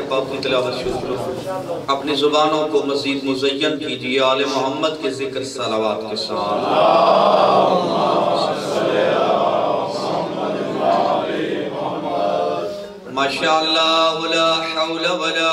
पाक की तिलावत शुरू करो अपनी जुबानों को मजीद मुजयन कीजिए आल मोहम्मद के ज़िक्र सलावात के साथ। हौल वला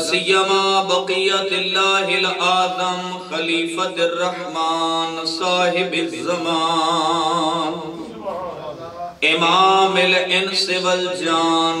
सियमा बक़ियतिल्लाहिल आज़म खलीफतिर रहमान साहिबिज़ ज़मान इमामिल इंस वल जान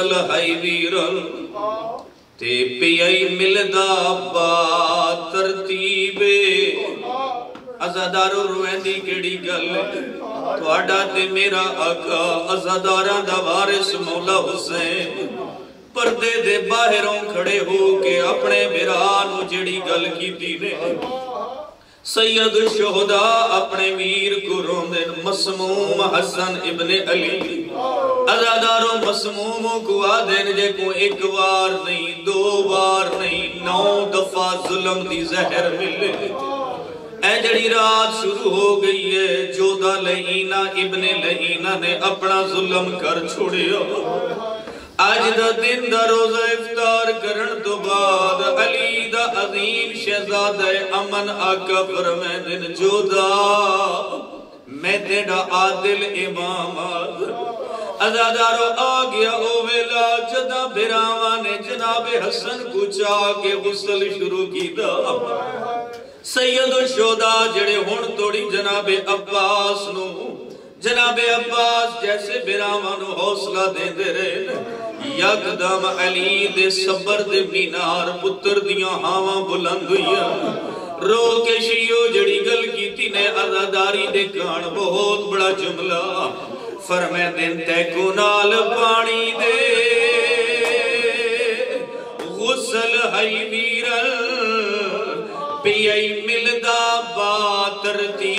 ਨਾਲ ਹਾਈ ਵੀਰਨ ਤੇ ਪਿਆਈ ਮਿਲਦਾ ਬਾ ਤਰਤੀਬੇ ਅਜ਼ਾਦਾਰ ਰਵੈਂਦੀ ਕਿਹੜੀ ਗੱਲ ਤੁਹਾਡਾ ਤੇ ਮੇਰਾ ਆਕਾ ਅਜ਼ਾਦਾਰਾਂ ਦਾ ਵਾਰਿਸ ਮੌਲਾ ਹੁਸੈਨ ਪਰਦੇ ਦੇ ਬਾਹਰੋਂ ਖੜੇ ਹੋ ਕੇ ਆਪਣੇ ਵਿਰਾ ਨੂੰ ਜਿਹੜੀ ਗੱਲ ਕੀਤੀ ਨੇ सैयद शोहदा अपने वीर को मसमूम हसन इब्ने अली। अजादारों मसमूमों को आदेन जे को एक बार नहीं, दो बार नहीं, नौ दफ़ा जुल्म दी जहर मिले। ए शुरू हो गई है, जोधा लहीना इब्ने लहीना ने अपना जुल्म कर छोड़िया। ਅੱਜ ਦਾ ਦਿਨ ਦਾ ਰੋਜ਼ਾ ਇਫਤਾਰ ਕਰਨ ਤੋਂ ਬਾਅਦ ਅਲੀ ਦਾ ਅਜ਼ੀਮ ਸ਼ਹਿਜ਼ਾਦਾ ਅਮਨ ਆਕਾ ਫਰਮਾਉਂਦੇ दिन जोदा। मैं तेरा आदिल इमाम अजादारो आ गया ओ वेला, जदा बिरावा ने जनाबे हसन गुचा के गुसल शुरू की दा सैयद शोदा जड़े हुन तोड़ी जनाबे अब्बास नु। जनाबे अब्बास जैसे बिरावा नु हौसला दे दे रहे ने। यकदम अली दे सबर दे मीनार पुत्र दिया हावा बुलंद हुई रो के शियो जड़ी गल की थी ने अदादारी दे कान बहुत बड़ा जुमला फरमे दिन तैको नाल पानी दे गुसल हई वीरल पियई मिलदा बातर दी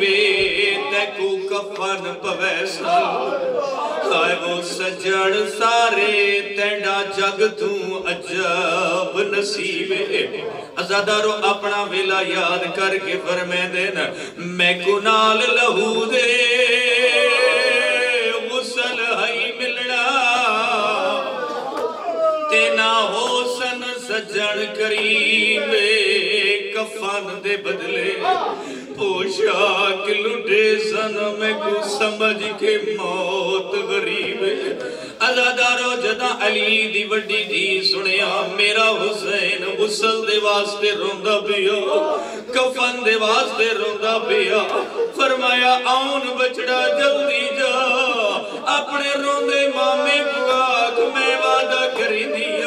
बे ते तैको कफन पवैसा है सजन सारे तेंडा जग तू अजब नसीबे आजादारो अपना वेला याद करके फरमे देन मैं कुनाल लहू दे मुसल हई मिलना ते ना हो सन सजन करीबे, कफन दे बदले। पोशाक लुटे सन मैं को समझ के मौत गरीब अजादारो जदा अली दी वड्डी धी सुनिया मेरा हुसैन गुसल दे वास्ते रोंदा पिया, कफन दे वास्ते रोंदा पिया। फरमाया आउन बछड़ा जल्दी जा, अपने रोंदे मामे को मैं वादा करी दिया।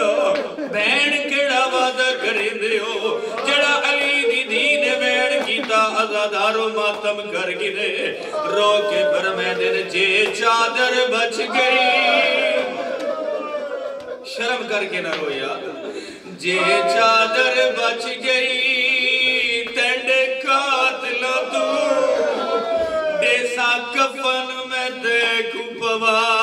भैन केड़ा वादा करी दियो जड़ा अली दी धी ने बैण कीता अजादारो मातम कर गिरे रो के फरमाए दिन जे चादर बच गई शर्म करके न रोया जे चादर बच गई तेंडे कातलो तू देसा कफन में देख पवाए बिन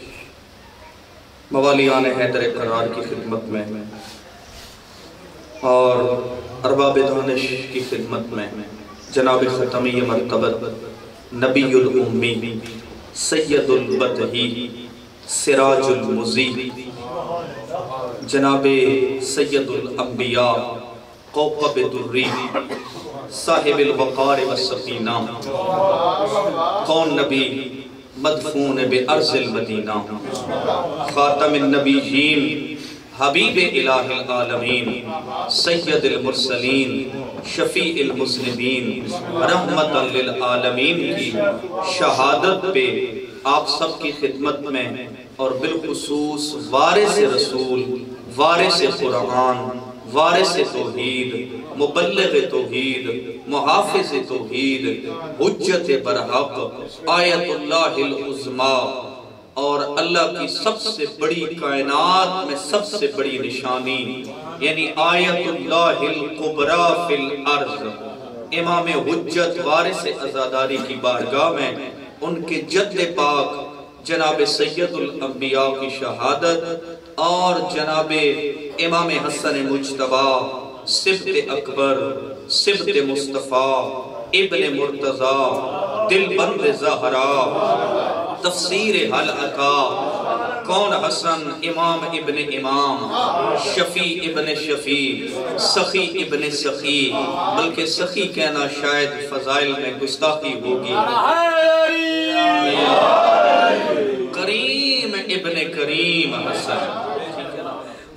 मवालियान हैदर करार की खिदमत में और अरबाब दानिश की खिदमत में जनाब ख़तमी मरतबत नबीउम्मी सैयदुलबतही सिराजुलमुज़ी जनाब सैयदुलअंबिया कौकबदुर्री साहिबुल वक़ार कौन नबी मदफून बे अर्ज़िल मदीना ख़ातमुन नबीयीन हबीब आलमीन, सैयदुल मुरसलीन शफीउल मुस्लिमीन रहमतल लिल आलमीन की शहादत पे आप सबकी खिदमत में और बिलखसूस वारिस रसूल, वारिस कुरान वारिस तौहीद, मुबल्लिग तौहीद, मुहाफिज तौहीद, हुज्जत बरहक, आयतुल्लाहिल उज़मा। और अल्लाह की सबसे बड़ी कायनात में सबसे बड़ी निशानी, यानी आयतुल्लाहिल कुबरा फिल अर्ज़। इमाम हुज्जत वारिस अजादारी की बारगाह में उनके जद पाक जनाब सैयदुल अंबिया की शहादत और जनाब इमाम हसन मुजतबा, सिबत अकबर, सिबत मुस्तफ़ा, इबन मुर्तज़ा दिल बंद जहरा, तफसीर हल अका कौन हसन, इमाम इबन इमाम, शफी इबन शफी, सखी इबन सखी, बल्कि सखी कहना शायद फजाइल में गुस्ताखी होगी। करीम हसन।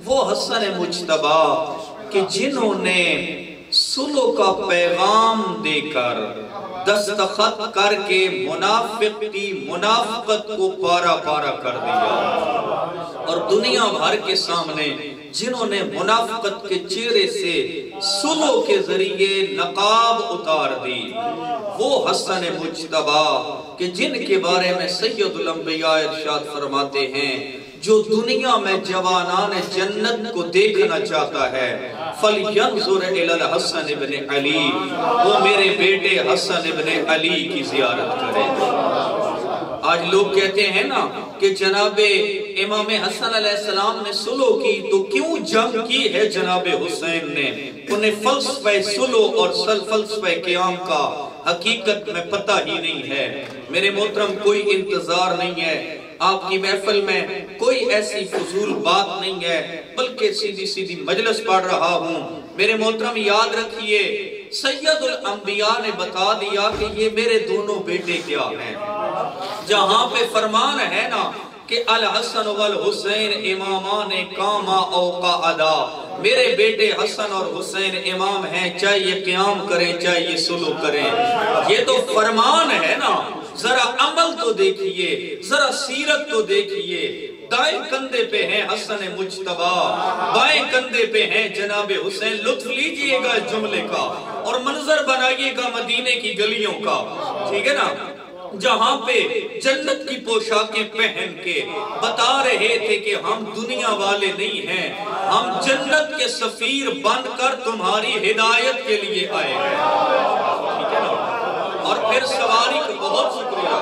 वो हसन मुशतबा कि जिन्होंने सुलो का पैगाम देकर दस्तखत करके मुनाफिक की मुनाफत को पारा पारा कर दिया। और दुनिया भर के सामने जिन्होंने मुनाफत के चेहरे से सुलो के ज़रिए नकाब उतार दी, वो हसन मुजतबा कि जिनके बारे में सैयदुल अंबिया इरशाद फरमाते हैं, जो दुनिया में जवानान जन्नत को देखना चाहता है। फल हसन इब्ने अली, वो मेरे बेटे हसन इब्ने अली की जियारत करे। आज लोग कहते हैं ना कि जनाबे इमाम हसन सलाम ने सुलो की तो क्यों जंग की है जनाबे हुसैन ने? उन्हें फलसफे सुलो और फलसफे क्याम का हकीकत में पता ही नहीं है। मेरे मोहतरम, कोई इंतज़ार नहीं है। आपकी महफिल में कोई ऐसी फजूल बात नहीं है, बल्कि सीधी सीधी मजलिस पढ़ रहा हूँ। मेरे मोहतरम, याद रखिए, सैयदुल अंबिया ने बता दिया कि ये मेरे दोनों बेटे क्या हैं। जहाँ पे फरमान है ना कि अल हसन वल हुसैन इमामा ने कामा औका अदा। मेरे बेटे हसन और हुसैन इमाम हैं चाहे ये क्याम करें चाहे ये सुलू करें। ये तो फरमान है ना, जरा अमल तो देखिए, जरा सीरत तो देखिए। दाएँ कंधे पे है हसन मुजतबा, बाएँ कंधे पे है जनाब हुसैन। लुत्फ लीजिएगा जुमले का और मंजर बनाइएगा मदीने की गलियों का। ठीक है ना? जहाँ पे जन्नत की पोशाकें पहन के बता रहे थे कि हम दुनिया वाले नहीं हैं। हम जन्नत के सफीर बनकर तुम्हारी हिदायत के लिए आए हैं। ठीक है ना? और फिर सवारी का बहुत शुक्रिया।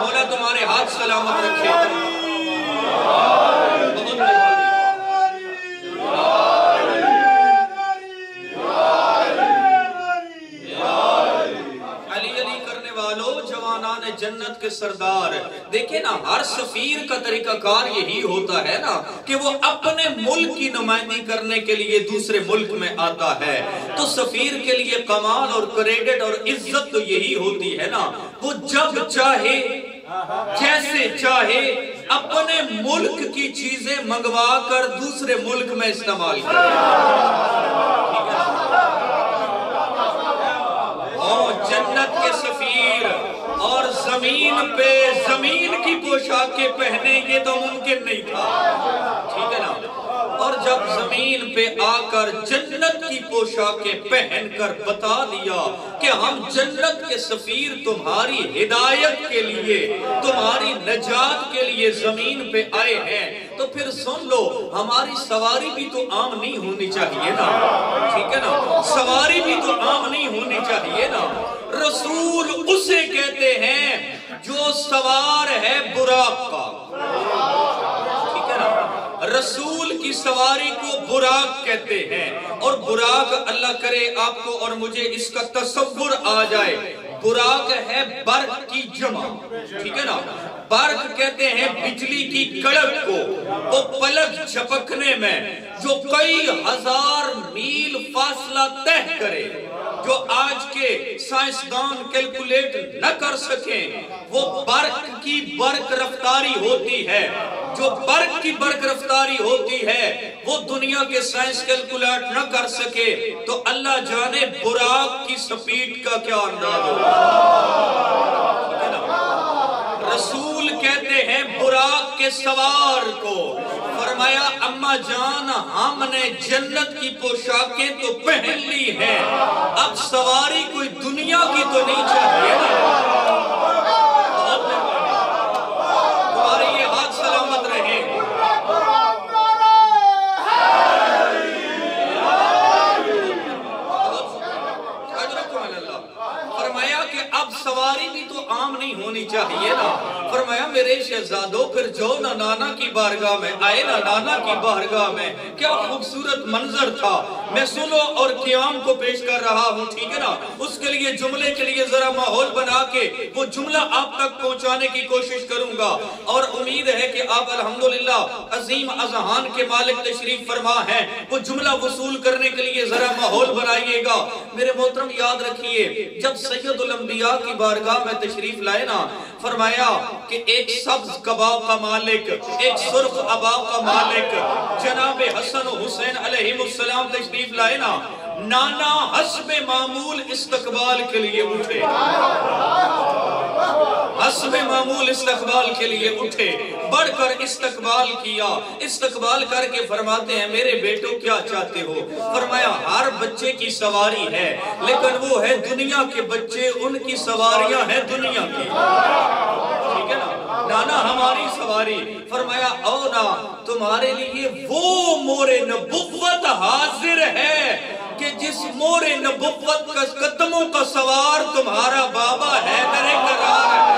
बोला तुम्हारे हाथ सलामत रखे। जन्नत के सरदार। देखे ना, हर सफीर का तरीकाकार यही होता है ना, कि वो अपने मुल्क की नुमाइंदी करने के लिए दूसरे मुल्क में आता है। तो सफीर के लिए कमाल और क्रेडिट और इज़्ज़त तो यही होती है ना। वो जब चाहे, जैसे चाहे, अपने मुल्क की चीज़ें मंगवा कर दूसरे मुल्क में इस्तेमाल करे। जन्नत के सफीर और ज़मीन पे ज़मीन की पोशाकें पहनेंगे तो मुमकिन नहीं था। ठीक है ना? और जब ज़मीन पे आकर जन्नत की पोशाकें पहनकर बता दिया कि हम जन्नत के सफीर तुम्हारी हिदायत के लिए, तुम्हारी नजात के लिए ज़मीन पे आए हैं तो फिर सुन लो, हमारी सवारी भी तो आम नहीं होनी चाहिए ना। ठीक है ना? सवारी भी तो आम नहीं होनी चाहिए ना। रसूल उसे कहते हैं, जो सवार है बुराक का ठीक है ना? रसूल की सवारी को बुराक कहते हैं। और बुराक अल्लाह करे आपको और मुझे इसका तस्वुर आ जाए। बुराक है बर्फ़ की जमा। ठीक है ना? बर्फ़ कहते हैं बिजली की कड़क को। वो पलक झपकने में जो कई हज़ार मील फासला तय करे। जो आज के साइंसदान कैलकुलेट न कर सके, वो बर्क की बर्क रफ्तारी होती है। जो बर्क की बर्क रफ्तारी होती है, वो दुनिया के साइंस कैलकुलेट न कर सके तो अल्लाह जाने बुराक की स्पीड का क्या अंदाज होगा? रसूल कहते हैं, बुराक के सवार को फरमाया, अम्मा जान, हमने जन्नत की पोशाकें तो पहन ली है। अब सवारी कोई दुनिया की तो नहीं चाहिए ना सवारी भी तो आम नहीं होनी चाहिए ना। फरमाया, मेरे शहजादो, फिर जो ना नाना की बारगाह में, आए ना नाना की बारगाह में। क्या खूबसूरत मंजर था। मैं सुनो और क्याम को पेश कर रहा हूँ, ठीक है ना? उसके लिए, जुमले के लिए जरा माहौल बना के, वो जुमला आप तक पहुँचाने की कोशिश करूँगा। और उम्मीद है कि आप, अल्हम्दुलिल्लाह, अजीम अजहान के मालिक तशरीफ़ फरमा है। वो जुमला वसूल करने के लिए जरा माहौल बनाइएगा। मेरे मोहतरम, याद रखिए, जब सैयद की बारगाह में तशरीफ़ लाए ना फरमाया कि एक सब्ज कबाब का मालिक, एक सुर्ख अबाब का मालिक, जनाब हसन हुसैन अलैहिस्सलाम तशरीफ़ लाए ना, नाना हसब मामूल इस्तकबाल के लिए उठे। हसब मामूल इस्तकबाल के लिए उठे, बढ़कर इस्तकबाल किया। इस्तकबाल करके फरमाते हैं, मेरे बेटो, क्या चाहते हो? फरमाया, हर बच्चे की सवारी है, लेकिन वो है दुनिया के बच्चे, उनकी सवारियाँ हैं दुनिया की। ठीक है ना? नाना, हमारी सवारी। फरमाया ओ ना, तुम्हारे लिए वो मोरे नबुवत हाजिर है कि जिस मोर नबुवत का कदमों का सवार तुम्हारा बाबा है तेरे करार है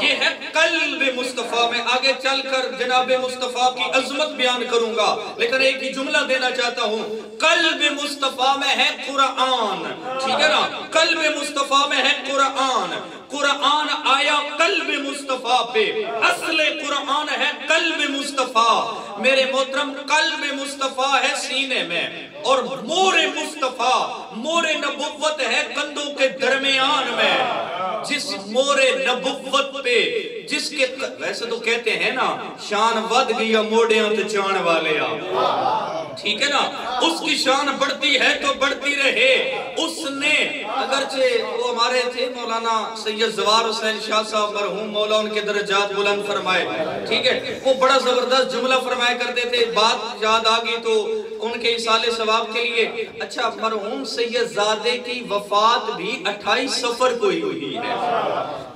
ये है कल्ब मुस्तफ़ा में आगे चलकर जनाब मुस्तफ़ा की अजमत बयान करूँगा। लेकिन एक ही जुमला देना चाहता हूँ, कल्ब मुस्तफ़ा में है कुरान। ठीक है ना? कल्ब मुस्तफ़ा में है कुरान। कुरान आया कल्ब मुस्तफ़ा पे। असले कुरान है कल्ब मुस्तफ़ा। मेरे मोहतरम, कल्ब मुस्तफ़ा है सीने में। और मोरे मुस्तफ़ा, मोरे नबुवत है कंधों के दरमियान में। जिस मोरे नबुवत पे जिसके वैसे तो कहते हैं ना, शान वध गई मोड़े तो चाण वाले आ ठीक है ना? उसकी शान बढ़ती है तो बढ़ती रहे। उसने, अगरचे वो हमारे थे मौलाना सैयद जवार हुसैन शाह साहब, मरहूम मौला उनके दर्जात बुलंद फरमाए। ठीक है? वो बड़ा ज़बरदस्त जुमला फरमाया करते थे। बात याद आ गई तो उनके इसाले सवाब के लिए अच्छा मरहूम सैयद जादे की वफात भी 28 सफ़र को ही हुई है।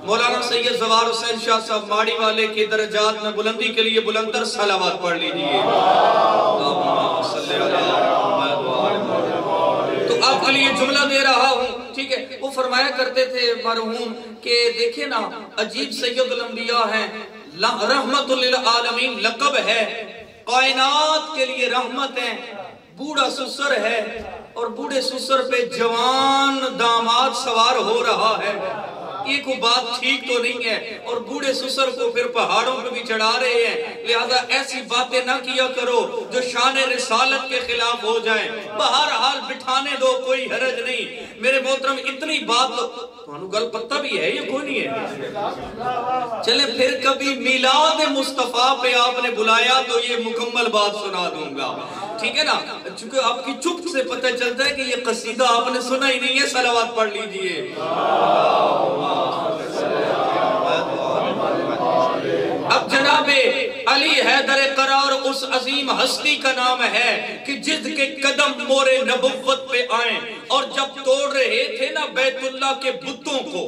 मौलाना सैयद जवार हुसैन शाह साहब माड़ी वाले के दर्जात में बुलंदी के लिए बुलंदर सलावात पढ़ लीजिए। तो आपके लिए जुमला दे रहा हूँ, ठीक है? वो फरमाया करते थे मरहूम के, देखे ना, अजीब सैयद लंबिया है। रहमतुल आलमीन, लकब है। कायनात के लिए रहमत है। बूढ़ा सुसर है। और बूढ़े सुसर पे जवान दामाद सवार हो रहा है। ये को बात ठीक तो नहीं है। और बूढ़े सुसर को फिर पहाड़ों पर भी चढ़ा रहे हैं। लिहाजा ऐसी बातें ना किया करो जो शान रिसालत के खिलाफ हो जाए। बहर हाल बिठाने दो, कोई हरज नहीं। मेरे मोहतरम, इतनी बात तो गल पत्ता भी है ये कोई नहीं है चले फिर कभी मिलाद मुस्तफ़ा पे आपने बुलाया तो ये मुकम्मल बात सुना दूँगा ठीक है ना चूँकि आपकी चुप से पता चलता है कि ये कसीदा आपने सुना ही नहीं है सलावात पढ़ लीजिए अब जनाबे अली हैदर करार उस अजीम हस्ती का नाम है कि जिसके कदम मोरे नबुवत पे आए और जब तोड़ रहे थे ना बैतुल्ला के बुतों को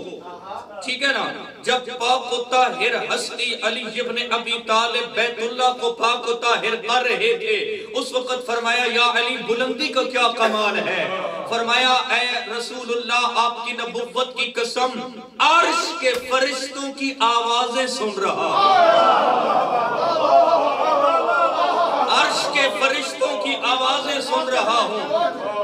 ठीक है ना? जब पाक ताहिर हस्ती अली इब्ने अबी तालिब बैतुल्ला को पाक ताहिर कर रहे थे, उस वक्त फरमाया, या अली, बुलंदी का क्या कमाल है? फरमाया ए रसूलुल्लाह, आपकी नबुव्वत की कसम अर्श के फरिश्तों की आवाज़ें सुन रहा अर्श के फरिश्तों की आवाज़ें सुन रहा हूँ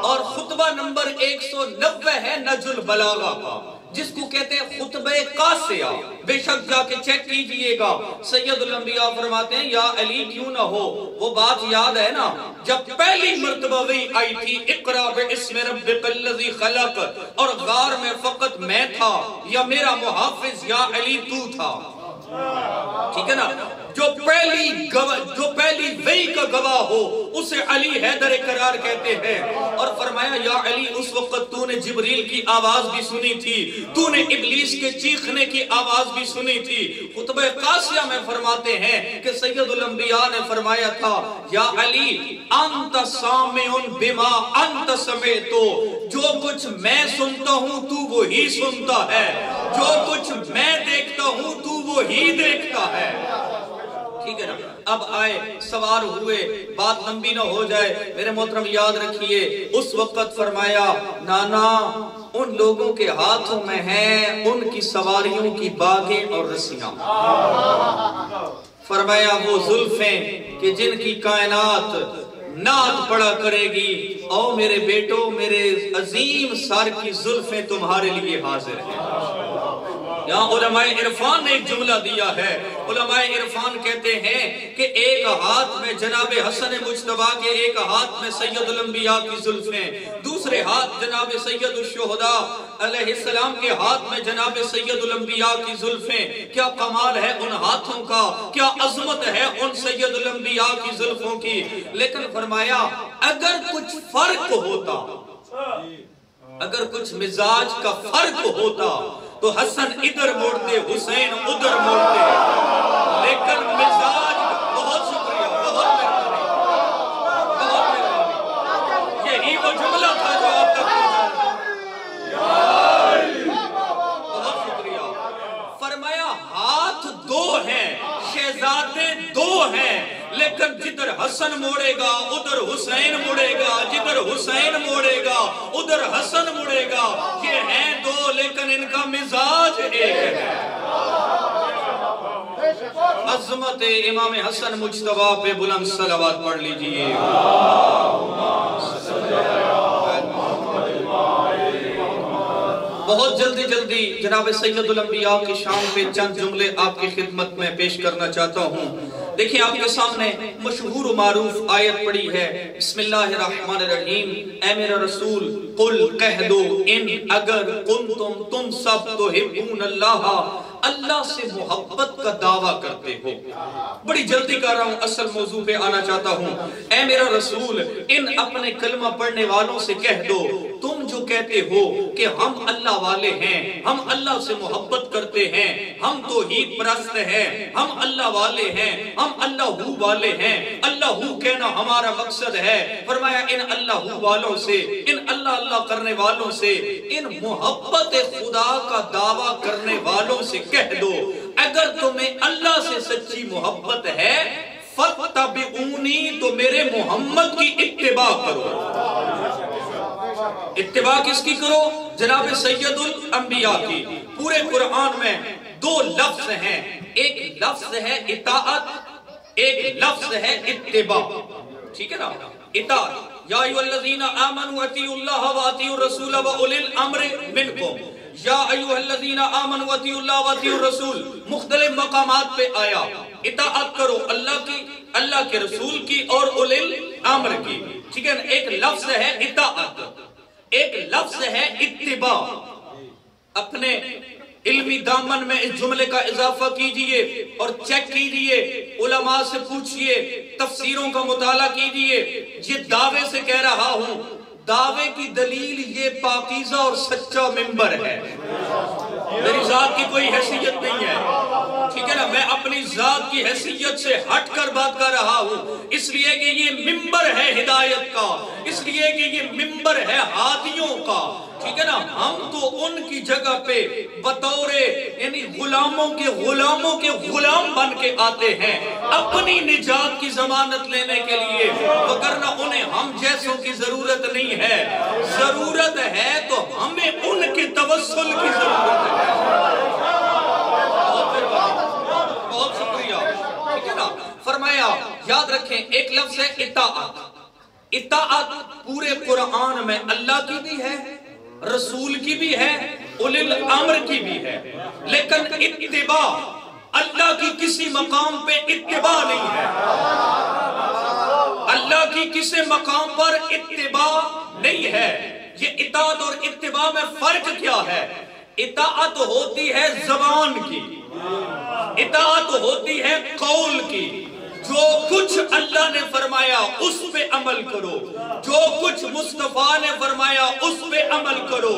और खुतबा नंबर 190 है नजुल बलागा का। जिसको कहते हैं खुतबे कासिया। बेशक जाके चेक कीजिएगा। सैयद लंबिया फरमाते हैं, या अली, क्यों ना हो? वो बात याद है ना? जब पहली मर्तबा वही आई थी, इकरा इसमें रब्बिकल्लजी खलक और गार में फकत मैं था, या मेरा मुहाफिज या अली तू था। ठीक है ना? जो पहली जो पहली वही का गवाह हो, उसे अली हैदर करार कहते हैं। और फरमाया, या अली, उस वक्त तूने जिबरील की आवाज़ भी सुनी थी, तूने इबलीस के चीखने की आवाज़ भी सुनी थी। खुतबे कासिया में फरमाते हैं कि सैयदुल अंबिया ने फरमाया था, या अली, अंत सामिउन बिमा अंत समय तो जो कुछ मैं सुनता हूँ, तू वो ही सुनता है। जो कुछ मैं देखता हूँ तू वो ही देखता है। ठीक है ना? अब आए सवार हुए बात लंबी ना हो जाए मेरे मोहतरम याद रखिए उस वक्त फरमाया नाना उन लोगों के हाथों में है उनकी सवारियों की बागें और रस्सियाँ। फरमाया वो जुल्फे कि जिनकी कायनात नात पड़ा करेगी। ओ मेरे बेटो, मेरे अजीम सर की जुल्फे तुम्हारे लिए हाजिर है। यहाँ इरफान ने एक जुमला दिया है। इरफान कहते हैं कि एक हाथ में जनाब हसन मुशतबा के एक हाथ में सैयदुलंबिया की जुल्फें दूसरे हाथ जनाब सैयदुलशहदा अलैहिस्सलाम के हाथ में जनाब सैयदुलंबिया की जुल्फें। क्या कमाल है उन हाथों का? क्या अजमत है उन सैयदुलंबिया की जुल्फों की? लेकिन फरमाया अगर कुछ फ़र्क होता अगर कुछ मिजाज का फ़र्क होता तो हसन इधर मोड़ते, हुसैन उधर मोड़ते। लेकिन मिजाज बहुत शुक्रिया, बहुत बहुत यही वो जुमला था जो आप तक बहुत शुक्रिया। फरमाया, हाथ दो हैं, शहजादे दो हैं। लेकिन जिधर हसन मोड़ेगा, उधर हुसैन मुड़ेगा, जिधर हुसैन मोड़ेगा, उधर हसन मुड़ेगा। ये हैं दो, लेकिन इनका मिजाज एक है। अजमत इमाम हसन मुशतबा पे बुलंद सलावात पढ़ लीजिए। बहुत जल्दी जल्दी, जनाब सैयदुल अंबिया की शाम पे चंद जुमले आपकी खिदमत में पेश करना चाहता हूँ। देखिए आपके सामने मशहूर मारूफ आयत पड़ी है। बिस्मिल्लाहिर्रहमानिर्रहीम। ए मेरा रसूल, कुल कह दो, इन अगर कुन तुम सब तो हिब्बून अल्लाह अल्लाह से मोहब्बत का दावा करते हो। बड़ी जल्दी कर रहा हूँ, असल मौजू पे आना चाहता हूँ। ए मेरा रसूल, इन अपने कलमा पढ़ने वालों से कह दो तुम जो कहते हो कि हम अल्लाह वाले हैं, हम अल्लाह से मोहब्बत करते हैं, हम तो ही प्रस्त हैं, हम अल्लाह वाले हैं, हम अल्लाह वाले हैं, अल्लाह कहना हमारा मकसद है। फरमाया, इन अल्लाह वालों से, इन अल्लाह अल्लाह करने वालों से, इन मोहब्बत खुदा का दावा करने वालों से कह दो, अगर तुम्हें अल्लाह से सच्ची मोहब्बत है फतबिऊनी तो मेरे मोहम्मद की इत्तिबा करो। इत्तिबा किसकी करो, जनाब सैयदुल अंबिया की। पूरे कुरान में दो लफ्ज हैं। एक लफ्ज है इताअत, एक लफ्ज है इत्तिबा। ठीक है ना? इताअत। या आमनु व रसूल व उलिल अम्र मिनकुम। या अय्युहल्लज़ीना आमनु अतीउल्लाह व अतीउर रसूल मुख्तलिफ़ मकामात पे आया। इताअत करो अल्लाह की, अल्लाह के रसूल की और उलिल अम्र की। ठीक है एक लफ्ज है इताअत। एक लफ्ज है इत्तिबा। अपने इल्मी दामन में इस जुमले का इजाफा कीजिए और चेक कीजिए, उलमा से पूछिए, तफसीरों का मुताला कीजिए। ये दावे से कह रहा हूँ, दावे की दलील ये पाकिजा और सच्चा मिंबर है। मेरी जात की कोई हैसियत नहीं है। ठीक है ना मैं अपनी जात की हैसियत से हटकर बात कर रहा हूँ, इसलिए कि ये मिंबर है हिदायत का, इसलिए कि ये मिंबर है हादियों का, ठीक है ना? हम तो उनकी जगह पे बतौरे, यानी गुलामों के गुलामों के गुलाम बन के आते हैं, अपनी निजात की जमानत लेने के लिए। वरना उन्हें हम जैसों की ज़रूरत नहीं है। ज़रूरत है तो हमें उनके तवसल की ज़रूरत है बहुत शुक्रिया ठीक है ना फरमाया, याद रखें, एक लफ्ज है इताअत। इताअत पूरे कुरान में अल्लाह की भी है, रसूल की भी है, उलिल अमर की भी है। लेकिन इत्तिबा, अल्लाह की किसी मकाम पे इत्तिबा नहीं है। अल्लाह की किसी मकाम पर इत्तिबा नहीं है। ये इताद और इत्तिबा में फ़र्क क्या है? इताअत होती है जबान की। इताअत होती है कौल की। जो कुछ अल्लाह ने फरमाया, उस पे अमल करो। जो कुछ मुस्तफ़ा ने फरमाया, उस पे अमल करो।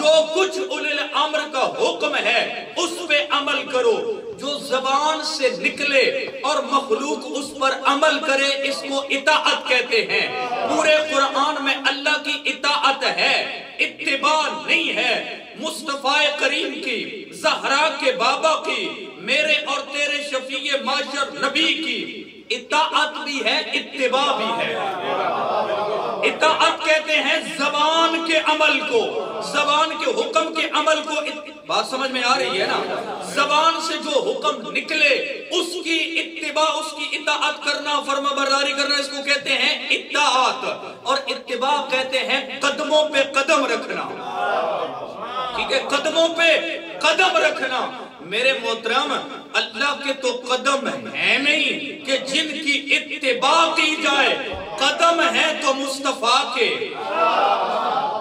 जो कुछ उलिल अमर का हुक्म है, उस पे अमल करो। जो जबान से निकले और मखलूक उस पर अमल करे, इसको इताअत कहते हैं। पूरे कुरान में अल्लाह की इताअत है, इत्तिबा नहीं है। मुस्तफ़ा करीम की, जहरा के बाबा की, मेरे और तेरे शफी माशर नबी की इताअत भी है इत्तिबा भी है। इताअत कहते हैं, जबान के अमल को, जबान के हुक्म के अमल को बात समझ में आ रही है ना? जबान से जो हुक्म निकले, उसकी इत्तिबा उसकी इताअत करना फर्मा बरदारी करना, इसको कहते हैं इताअत और इत्तिबा कहते हैं कदमों पे कदम रखना। ठीक है? कदमों पे कदम रखना। मेरे मोहतरम अल्लाह के तो कदम है। नहीं कि जिनकी इत्तिबा की जाए कदम है तो मुस्तफ़ा के।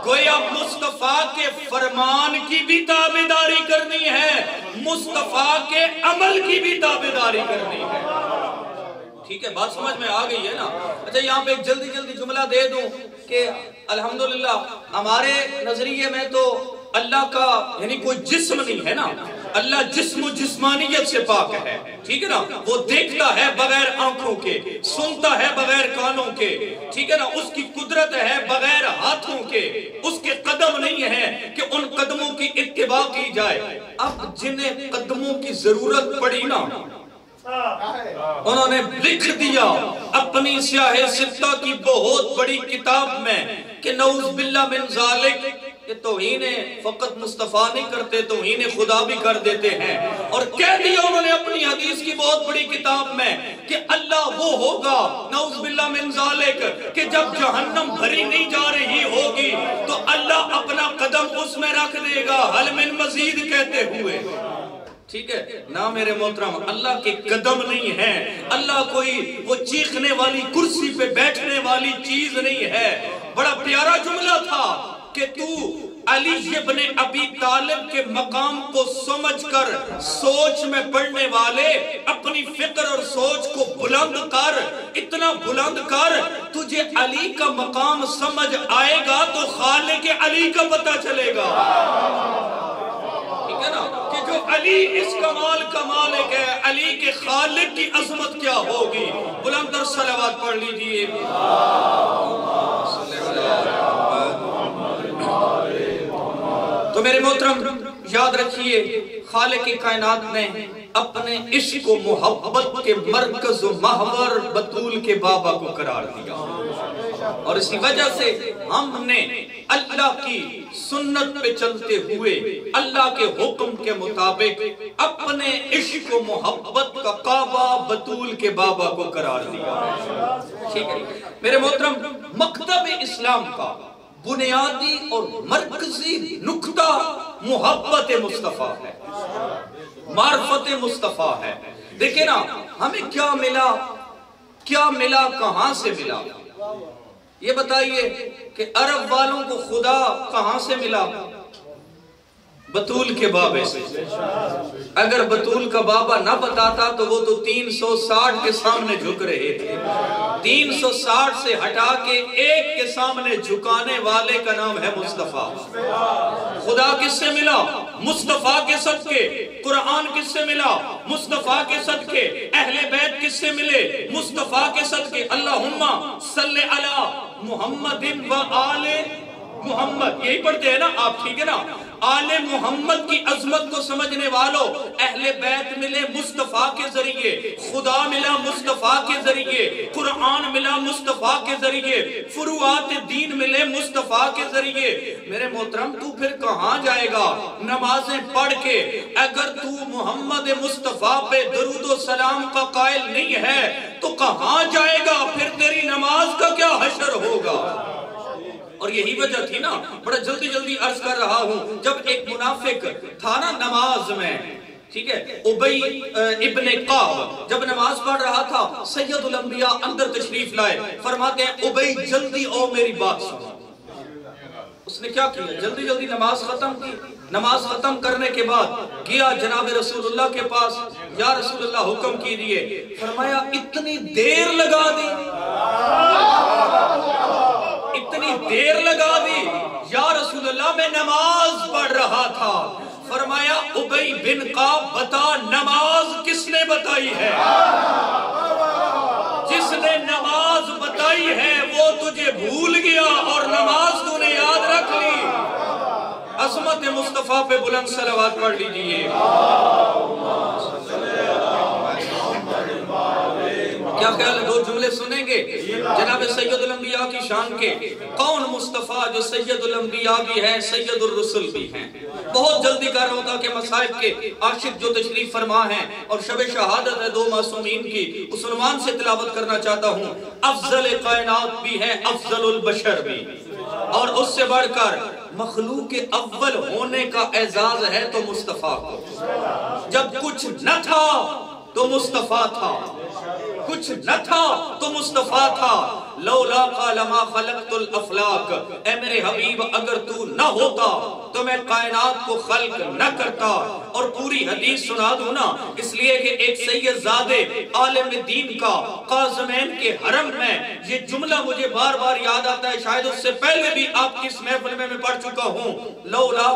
गोया मुस्तफ़ा के फरमान की भी ताबेदारी करनी है मुस्तफ़ा के अमल की भी ताबेदारी करनी है। ठीक है बात समझ में आ गई है ना? अच्छा यहाँ पे जल्दी जल्दी जुमला दे दूँ कि अल्हम्दुलिल्लाह हमारे नज़रिए में तो अल्लाह का यानी कोई जिस्म नहीं है ना? अल्लाह जिस्म जिस्मानियत से पाक है। ठीक है ना? वो देखता है बगैर आँखों के, सुनता है बगैर कानों के। ठीक है ना? उसकी कुदरत है बगैर हाथों के। उसके कदम नहीं है कि उन कदमों की इत्तिबा की जाए। अब जिन्हें कदमों की ज़रूरत पड़ी ना, उन्होंने लिख दिया अपनी स्याह सित्ता की बहुत बड़ी किताब में कि नऊज बिल्ला मिन जालिक कि तोहीन फकत मुस्तफ़ा नहीं करते, तोहीन खुदा भी कर देते हैं। और कह दिया उन्होंने अपनी हदीस की बहुत बड़ी किताब में कि अल्लाह वो होगा नऊज बिल्ला मिन जालिक, कि जब जहन्नम भरी नहीं जा रही होगी तो अल्लाह अपना कदम उसमें रख देगा, हल मिन मजीद कहते हुए। ठीक है? ना मेरे मोहतरम, अल्लाह के कदम नहीं है। अल्लाह कोई वो चीखने वाली कुर्सी पे बैठने वाली चीज़ नहीं है। बड़ा प्यारा जुमला था। कि तू अली इब्ने अबी तालिब के मकाम को समझकर सोच में पढ़ने वाले अपनी फ़िक्र और सोच को बुलंद कर, इतना बुलंद कर, तुझे अली का मकाम समझ आएगा तो खाले के अली का पता चलेगा। ठीक है ना? कि जो अली इस कमाल का मालिक है, अली के खालिक की अजमत क्या होगी? बुलंदर सलावत पढ़ लीजिए। तो मेरे मोहतरम, याद रखिए खाले की कायनात ने अपने इश्क को मोहब्बत के मरकज महवर बतूल के बाबा को करार दिया। और इसी वजह से हमने अल्लाह की सुन्नत पे चलते हुए, अल्लाह के हुक्म के मुताबिक अपने इश्क को मोहब्बत का काबा बतूल के बाबा को करार दिया। ठीक है। मेरे मोहतरम, मकतब इस्लाम का बुनियादी और मरकजी नुकता मोहब्बत मुस्तफ़ा है। मार्फत मुस्तफ़ा है। देखे ना, हमें क्या मिला? क्या मिला? कहाँ से मिला? ये बताइए कि अरब वालों को खुदा कहाँ से मिला? बतूल के बाबे से। अगर बतूल का बाबा ना बताता तो वो तो 360 के सामने झुक रहे थे। 360 से हटा के एक के सामने झुकाने वाले का नाम है मुस्तफ़ा। खुदा किससे मिला? मुस्तफ़ा के सदके। कुरान किससे मिला? मुस्तफ़ा के सदके। अहले बैत किससे मिले? मुस्तफ़ा के सदके। अल्लाह सल्ले अला मुहम्मदिन व आले मोहम्मद, यही पढ़ते हैं ना आप, ठीक है ना? आले मोहम्मद की अजमत को समझने वालों, अहले बैत मिले मुस्तफ़ा के ज़रिए, खुदा मिला मुस्तफ़ा के ज़रिए, कुरान मिला मुस्तफ़ा के ज़रिए, फुरुआत दीन मिले मुस्तफ़ा के ज़रिए। मेरे मोहतरम, तू फिर कहाँ जाएगा? नमाजें पढ़ के, अगर तू मोहम्मद मुस्तफ़ा पे दरूद सलाम का कायल नहीं है तो कहाँ जाएगा? फिर तेरी नमाज़ का क्या हशर होगा? और यही वजह थी ना, बड़ा जल्दी जल्दी अर्ज़ कर रहा हूँ, जब एक मुनाफिक था ना नमाज़ में, ठीक है, उबई इब्ने काब, जब नमाज़ पढ़ रहा था, सैयदुल अंबिया अंदर तशरीफ़ लाए, फरमाते हैं, उबई, जल्दी आओ मेरी बात सुनो। उसने क्या किया? जल्दी जल्दी नमाज़ खत्म की। नमाज़ खत्म करने के बाद गया जनाब रसूलुल्लाह के पास, या रसूलुल्लाह हुक्म कीजिए। फरमाया, इतनी देर लगा दी। इतनी देर लगा दी। या रसूलुल्लाह, मैं नमाज़ पढ़ रहा था। फरमाया, उबई बिन का बता नमाज़ किसने बताई है? जिसने नमाज़ बताई है, वो तुझे भूल गया और नमाज़ तूने याद रख ली। असमत मुस्तफ़ा पे बुलंद सलावत पढ़ लीजिए। क्या ख्याल है दो जुमले सुनेंगे, जनाब अंबिया की शान के, कौन मुस्तफ़ा जो अंबिया भी है सैदुलरसुल भी हैं? बहुत जल्दी कर रहा होता कि मसाइब के आशिक जो तशरीफ़ फरमा हैं और शब शहादत है दो मासूमीन की, उस उनवान से तिलावत करना चाहता हूँ। अफजल कायनात भी है अफजल बशर भी। और उससे बढ़कर, मखलूक के अव्वल होने का एजाज है तो मुस्तफ़ा को। जब कुछ न था तो मुस्तफ़ा था। कुछ न था तो मुस्तफ़ा था। मेरे हबीब, अगर तू न होता तो मैं कायनात को खल्क न करता। और पूरी हदीस सुना दूँ ना, इसलिए कि एक आलम दीन का काजमैन के हरम में, ये जुमला मुझे बार बार याद आता है, शायद उससे पहले भी आपकी इस महफिल में मैं पढ़ चुका हूँ। लौला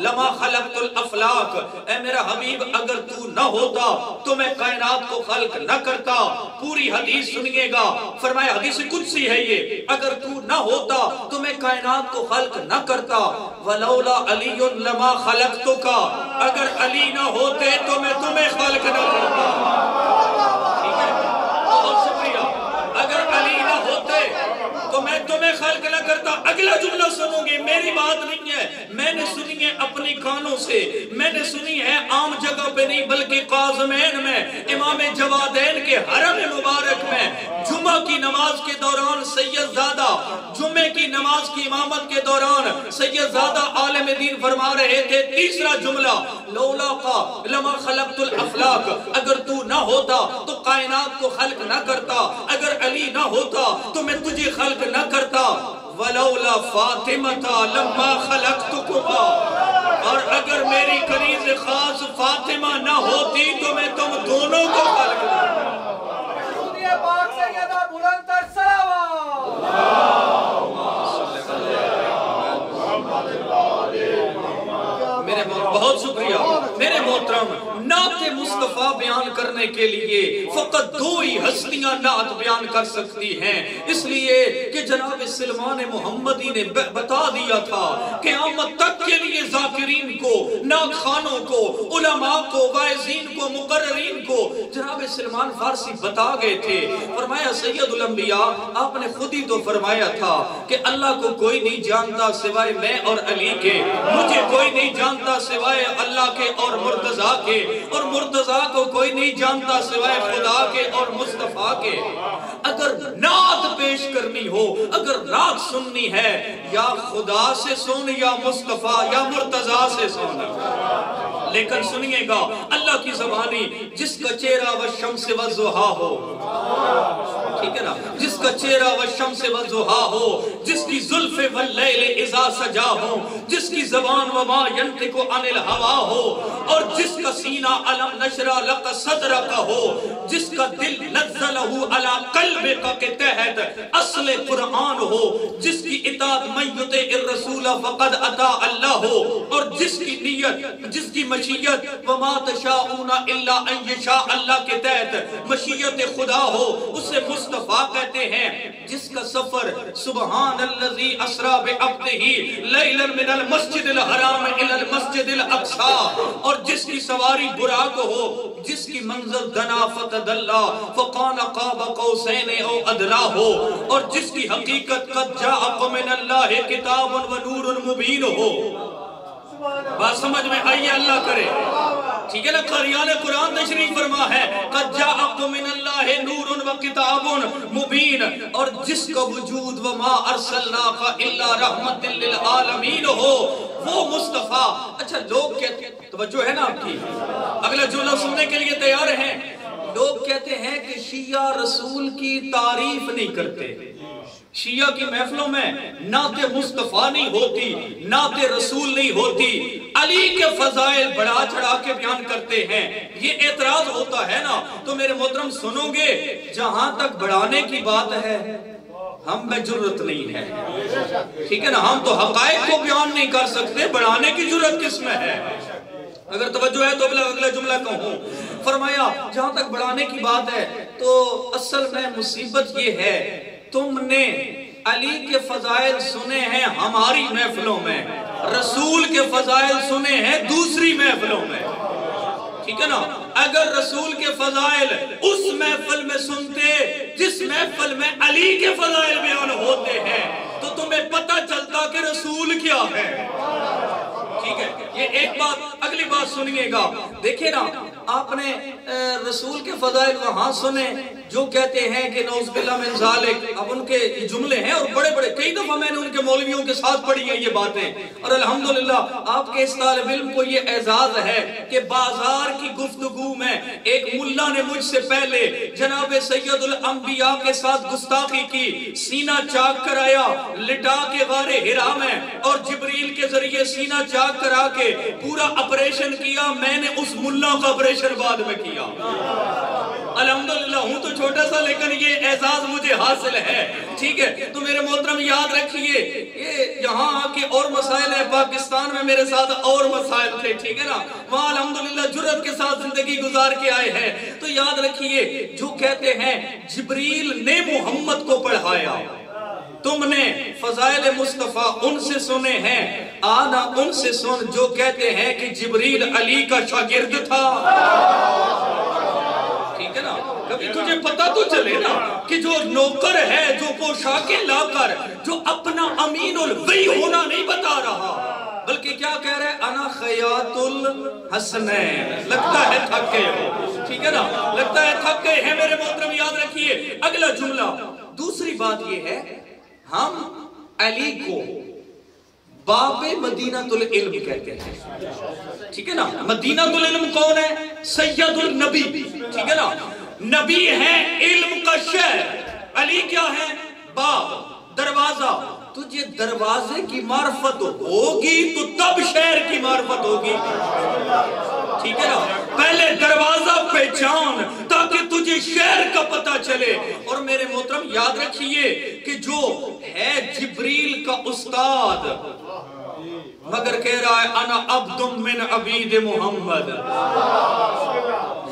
लमा खलकतुल अफलाक। ए मेरा हबीब, अगर तू न होता तो मैं कायनात को खल्क न करता। पूरी हदीस सुनिएगा। फरमाया, हदीस कुछ सी है ये। अगर तू ना होता तो मैं कायनात को खल्क न करता। वलौला अली लमा खलक तो का अगर अली ना होते तो मैं तुम्हें खल्क न करता। ठीक है? बहुत शुक्रिया। अगर तो मैं तुम्हें खल्क न करता, अगला जुमला सुनोगे, मेरी बात नहीं है। मैंने सुनी है अपनी कानों से, मैंने सुनी है आम जगह पे नहीं, बल्कि काजमैन में, इमाम जवादैन के हरम मुबारक में। जुमा की नमाज़ के दौरान सैयद जादा जुमे की नमाज़ की इमामत के दौरान सैयद जादा आलम दीन फरमा रहे थे। तीसरा जुमला, लौला का, लमा खलकतुल अफलाक अगर तू ना होता तो कायनात को खल्क ना करता। अगर अली ना होता तो मैं तुझे खल्क ना करता, वलौला फातिमा लम्मा खलकतुकुमा। और अगर मेरी करीज खास फातिमा न होती तो मैं तुम दोनों को खलक मेरे मोह- बहुत शुक्रिया मेरे मोहतरम, नात मुस्तफ़ा बयान करने के लिए फकत दो ही हस्तियाँ नात बयान कर सकती हैं। इसलिए कि जनाब सलमान मोहम्मदी ने बता दिया था कि आमद तक के लिए जाकिरीन को नात खानों को, उलमा को, वायजीन को मुकर्रीन को, जनाब सलमान फारसी बता गए थे। फरमाया सैयद उलंबिया आपने खुद ही तो फरमाया था कि अल्लाह को कोई नहीं जानता सिवाय मैं और अली के। मुझे कोई नहीं जानता सिवाय अल्लाह के और मुर्तजा के, और मुर्तजा को कोई नहीं जानता सिवाय खुदा के और मुस्तफ़ा के। अगर नात पेश करनी हो, अगर रात सुननी है, या खुदा से सुन, या मुस्तफ़ा, या मुर्तजा से सुन। लेकिन सुनिएगा, अल्लाह की जबानी, जिसका चेहरा व शम्स व जुहा हो। ठीक है ना? जिसका चेहरा व शम्स व जुहा हो, जिसकी जुल्फे व लैले इजा सजा हो, जिसकी जबान व मा यंतिकु अनिल हवा हो, और जिसका सीना अलम नशरा लक सदर का हो, जिसका दिल नज़लहु अला कल्बे का के तहत असले कुरान हो, जिसकी इताअत मय्यत रसूल फकद अता अल्लाह हो, और जिसकी नियत, जिसकी मशीयत व मा तशाऊना इल्ला अन यशा अल्लाह के तहत। मशीयत खुदा हो, उसे मुस्तफ़ा कहते हैं, जिसका सफ़र सुबहान अल्लजी असरा बि अब्दिही लैलन मिनल मस्जिदिल हराम इलल मस्जिदिल अक्सा। और जिसकी सवारी बुराक हो, जिसकी मंजिल दना फतदल्ला, फकान काब कौसैन औ अदला हो। और जिसकी हकीकत कद जा जाअकुम मिनल्लाहि किताबुन व नूरुन मुबीन हो। बात समझ में है? अल्लाह करे। ठीक है ना? करियान कुरान तशरीफ़ फरमा है, कद जाअकुम मिनल्लाहि नूरुन व किताबुन मुबीन। और जिसका वजूद व मा अरसलनाका इल्ला रहमतिल लिल आलमीन हो, वो मुस्तफ़ा। अच्छा लोग कहते हैं तवज्जो है ना आपकी? अगला जुमला सुनने के लिए तैयार हैं। लोग कहते हैं कि शिया रसूल की तारीफ़ नहीं करते। शिया की महफिलों में नाते मुस्तफ़ा नहीं होती नाते रसूल नहीं होती। अली के फजाइल बढ़ा चढ़ा के बयान करते हैं। ये एतराज़ होता है ना? तो मेरे मोहतरम, सुनोगे? जहाँ तक बढ़ाने की बात है, हम में ज़रूरत नहीं है। ठीक है ना? हम तो हकायक को बयान नहीं कर सकते। बढ़ाने की ज़रूरत किसमें है? अगर तवज्जो है तो अगला जुमला कहूँ। फरमाया, जहाँ तक बढ़ाने की बात है तो असल में मुसीबत ये है तुमने अली के फजाइल सुने हैं हमारी महफिलों में, रसूल के फजाइल सुने हैं दूसरी महफिलों में। ठीक है ना? अगर रसूल के फजाइल उस महफिल में सुनते, जिस महफिल में अली के फजाइल बयान होते हैं तो तुम्हें पता चलता कि रसूल क्या है। ठीक है। ये एक बात अगली बात सुनिएगा। देखिए ना, आपने रसूल के फजाइल वहाँ सुने, जो कहते हैं कि नौजबिल्ला मिन अब उनके जुमले हैं और बड़े बड़े कई दफ़ा मैंने उनके मौलवियों के साथ पढ़ी है ये बातें। और अल्हम्दुलिल्लाह, आपके इस तालिब इल्म को ये एजाज है कि बाज़ार की गुफ्तगु में एक मुल्ला ने मुझसे पहले जनाब सैयदुल अंबिया के साथ गुस्ताखी की, सीना चाक कराया लिटा के गारे हिरा में, और जिब्रील के ज़रिए सीना चाक करा के पूरा ऑपरेशन किया, मैंने उस मुल्ला का ऑपरेशन बाद में किया। अल्हम्दुलिल्लाह, हूँ तो छोटा सा, लेकिन ये एहसास मुझे हासिल है। ठीक है तो मेरे मोहतरम, याद रखिए, ये यहाँ आके और मसाइल है, पाकिस्तान में मेरे साथ और मसाइल थे, ठीक है ना? वहाँ अल्हम्दुलिल्लाह, जुर्रत के साथ ज़िंदगी गुजार के आए हैं। तो याद रखिए, जो कहते हैं, जिब्रील ने मोहम्मद को पढ़ाया। तुमने फजाइल मुस्तफ़ा उनसे सुने हैं। आना उनसे सुन जो कहते हैं कि जिब्रील अली का शागिर्द था। ठीक है ना? कभी तुझे पता तो चले ना कि जो नौकर है, जो पोशाकें लाकर, जो अपना अमीनुल वही होना नहीं बता रहा। बल्कि क्या कह रहे हैं? अना खयातुल हसनैन लगता है थक गए हो। ठीक है ना? लगता है थक गए हैं मेरे मोहतरम, याद रखिए। अगला जुमला। दूसरी बात यह है हम अली को बाबे मदीनातुल इल्म कहते हैं। ठीक है ना? मदीनातुल इल्म कौन है? सैयदुल नबी। ठीक है ना? नबी है इल्म का शहर। अली क्या है? बाब, दरवाज़ा। तुझे दरवाजे की मार्फत होगी तो तब शहर की मार्फत होगी। ठीक है ना? पहले दरवाज़ा पहचान ताकि तुझे शहर का पता चले। और मेरे मोहतरम, याद रखिए कि जो है जिब्रील का उस्ताद, मगर कह रहा है, अना अब्दुम मिन अबीद मोहम्मद।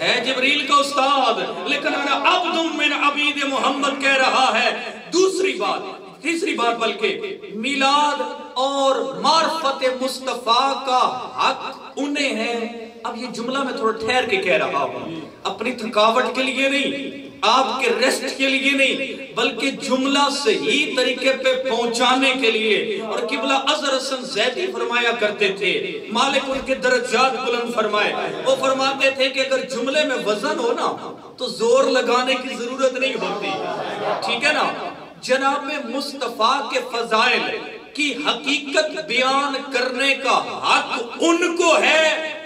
है जिब्रील का उस्ताद, लेकिन अना अब्दुम मिन अबीद मोहम्मद कह रहा है। दूसरी बात, तीसरी बात बल्कि, मिलाद और मार्फत मुस्तफ़ा का हक उन्हें है। अब ये जुमला मैं थोड़ा ठहर के कह रहा हूँ। अपनी थकावट के लिए नहीं, आपके रेस्ट के लिए नहीं, बल्कि जुमला सही तरीके पे पहुँचाने के लिए। और किबला अजर हसन जैदी फरमाया करते थे, मालिक उनके दर्जात बुलंद फरमाए। वो फरमाते थे कि अगर जुमले में वज़न हो ना तो ज़ोर लगाने की ज़रूरत नहीं होती। ठीक है ना? जनाब मुस्तफ़ा के फजाइल की हकीकत बयान करने का हक उनको है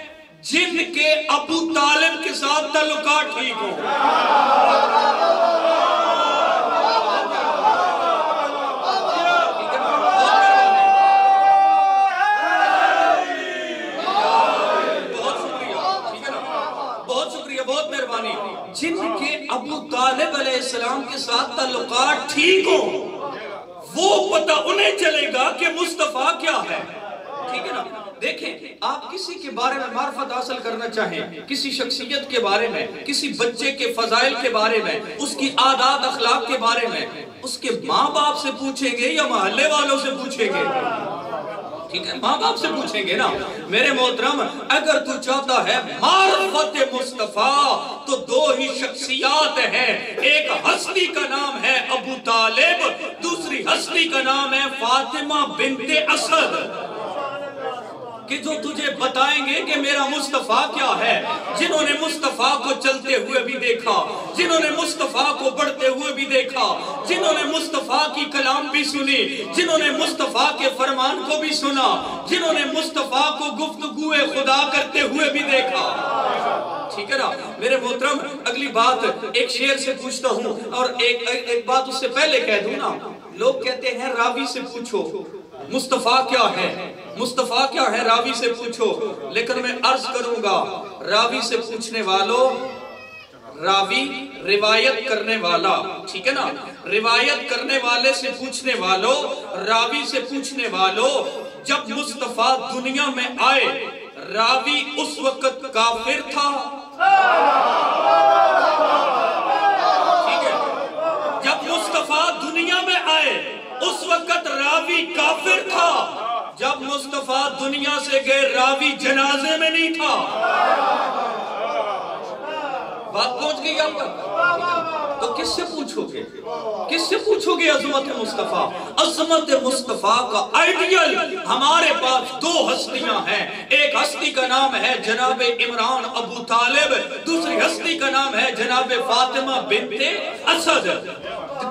जिनके अबू तालिब के साथ तल्लुका ठीक हो। जिनके अबू तालिब अलैहिस्सलाम के साथ ताल्लुकात ठीक हो, वो पता उन्हें चलेगा कि मुस्तफ़ा क्या है। ठीक है ना? देखें, आप किसी के बारे में मार्फत हासिल करना चाहें, किसी शख्सियत के बारे में, किसी बच्चे के फजाइल के बारे में, उसकी आदात अखलाक के बारे में, उसके माँ बाप से पूछेंगे या मोहल्ले वालों से पूछेंगे? ठीक है माँ बाप से पूछेंगे ना? मेरे मोहतरम, अगर तू चाहता है मार्फत मुस्तफ़ा तो दो ही शख्सियात हैं। एक हस्ती का नाम है अबू तालिब, दूसरी हस्ती का नाम है फातिमा बिनते असद। कि जो तुझे बताएँगे कि मेरा मुस्तफ़ा क्या है जिन्होंने मुस्तफ़ा को चलते हुए भी देखा जिन्होंने मुस्तफ़ा को बढ़ते हुए भी देखा जिन्होंने मुस्तफ़ा की कलाम भी सुनी जिन्होंने मुस्तफ़ा के फरमान को भी सुना जिन्होंने मुस्तफ़ा को गुफ्तगुए खुदा करते हुए भी देखा। ठीक है ना? मेरे मोहतरम अगली बात एक शेर से पूछता हूँ और एक, एक एक बात उससे पहले कह दू ना। लोग कहते हैं रावी से पूछो मुस्तफ़ा क्या है? मुस्तफ़ा क्या है? रावी से पूछो। लेकिन मैं अर्ज़ करूँगा, रावी से पूछने वालों, रावी रिवायत करने वाला, ठीक है ना? रिवायत करने वाले से पूछने वालों, रावी से पूछने वालों, जब मुस्तफ़ा दुनिया में आए, रावी उस वक्त काफिर था। ठीक है? जब मुस्तफ़ा दुनिया में आए, उस वक्त रावी काफिर था। जब मुस्तफ़ा दुनिया से गए रावी जनाजे में नहीं था। बात पहुँच गई आप तक? तो किससे पूछोगे? किससे पूछोगे अजमत मुस्तफ़ा? अजमत मुस्तफ़ा का आइडियल हमारे पास दो हस्तियाँ हैं। एक हस्ती का नाम है जनाब इमरान अबू तालिब, दूसरी हस्ती का नाम है जनाब फातिमा बिनते असद।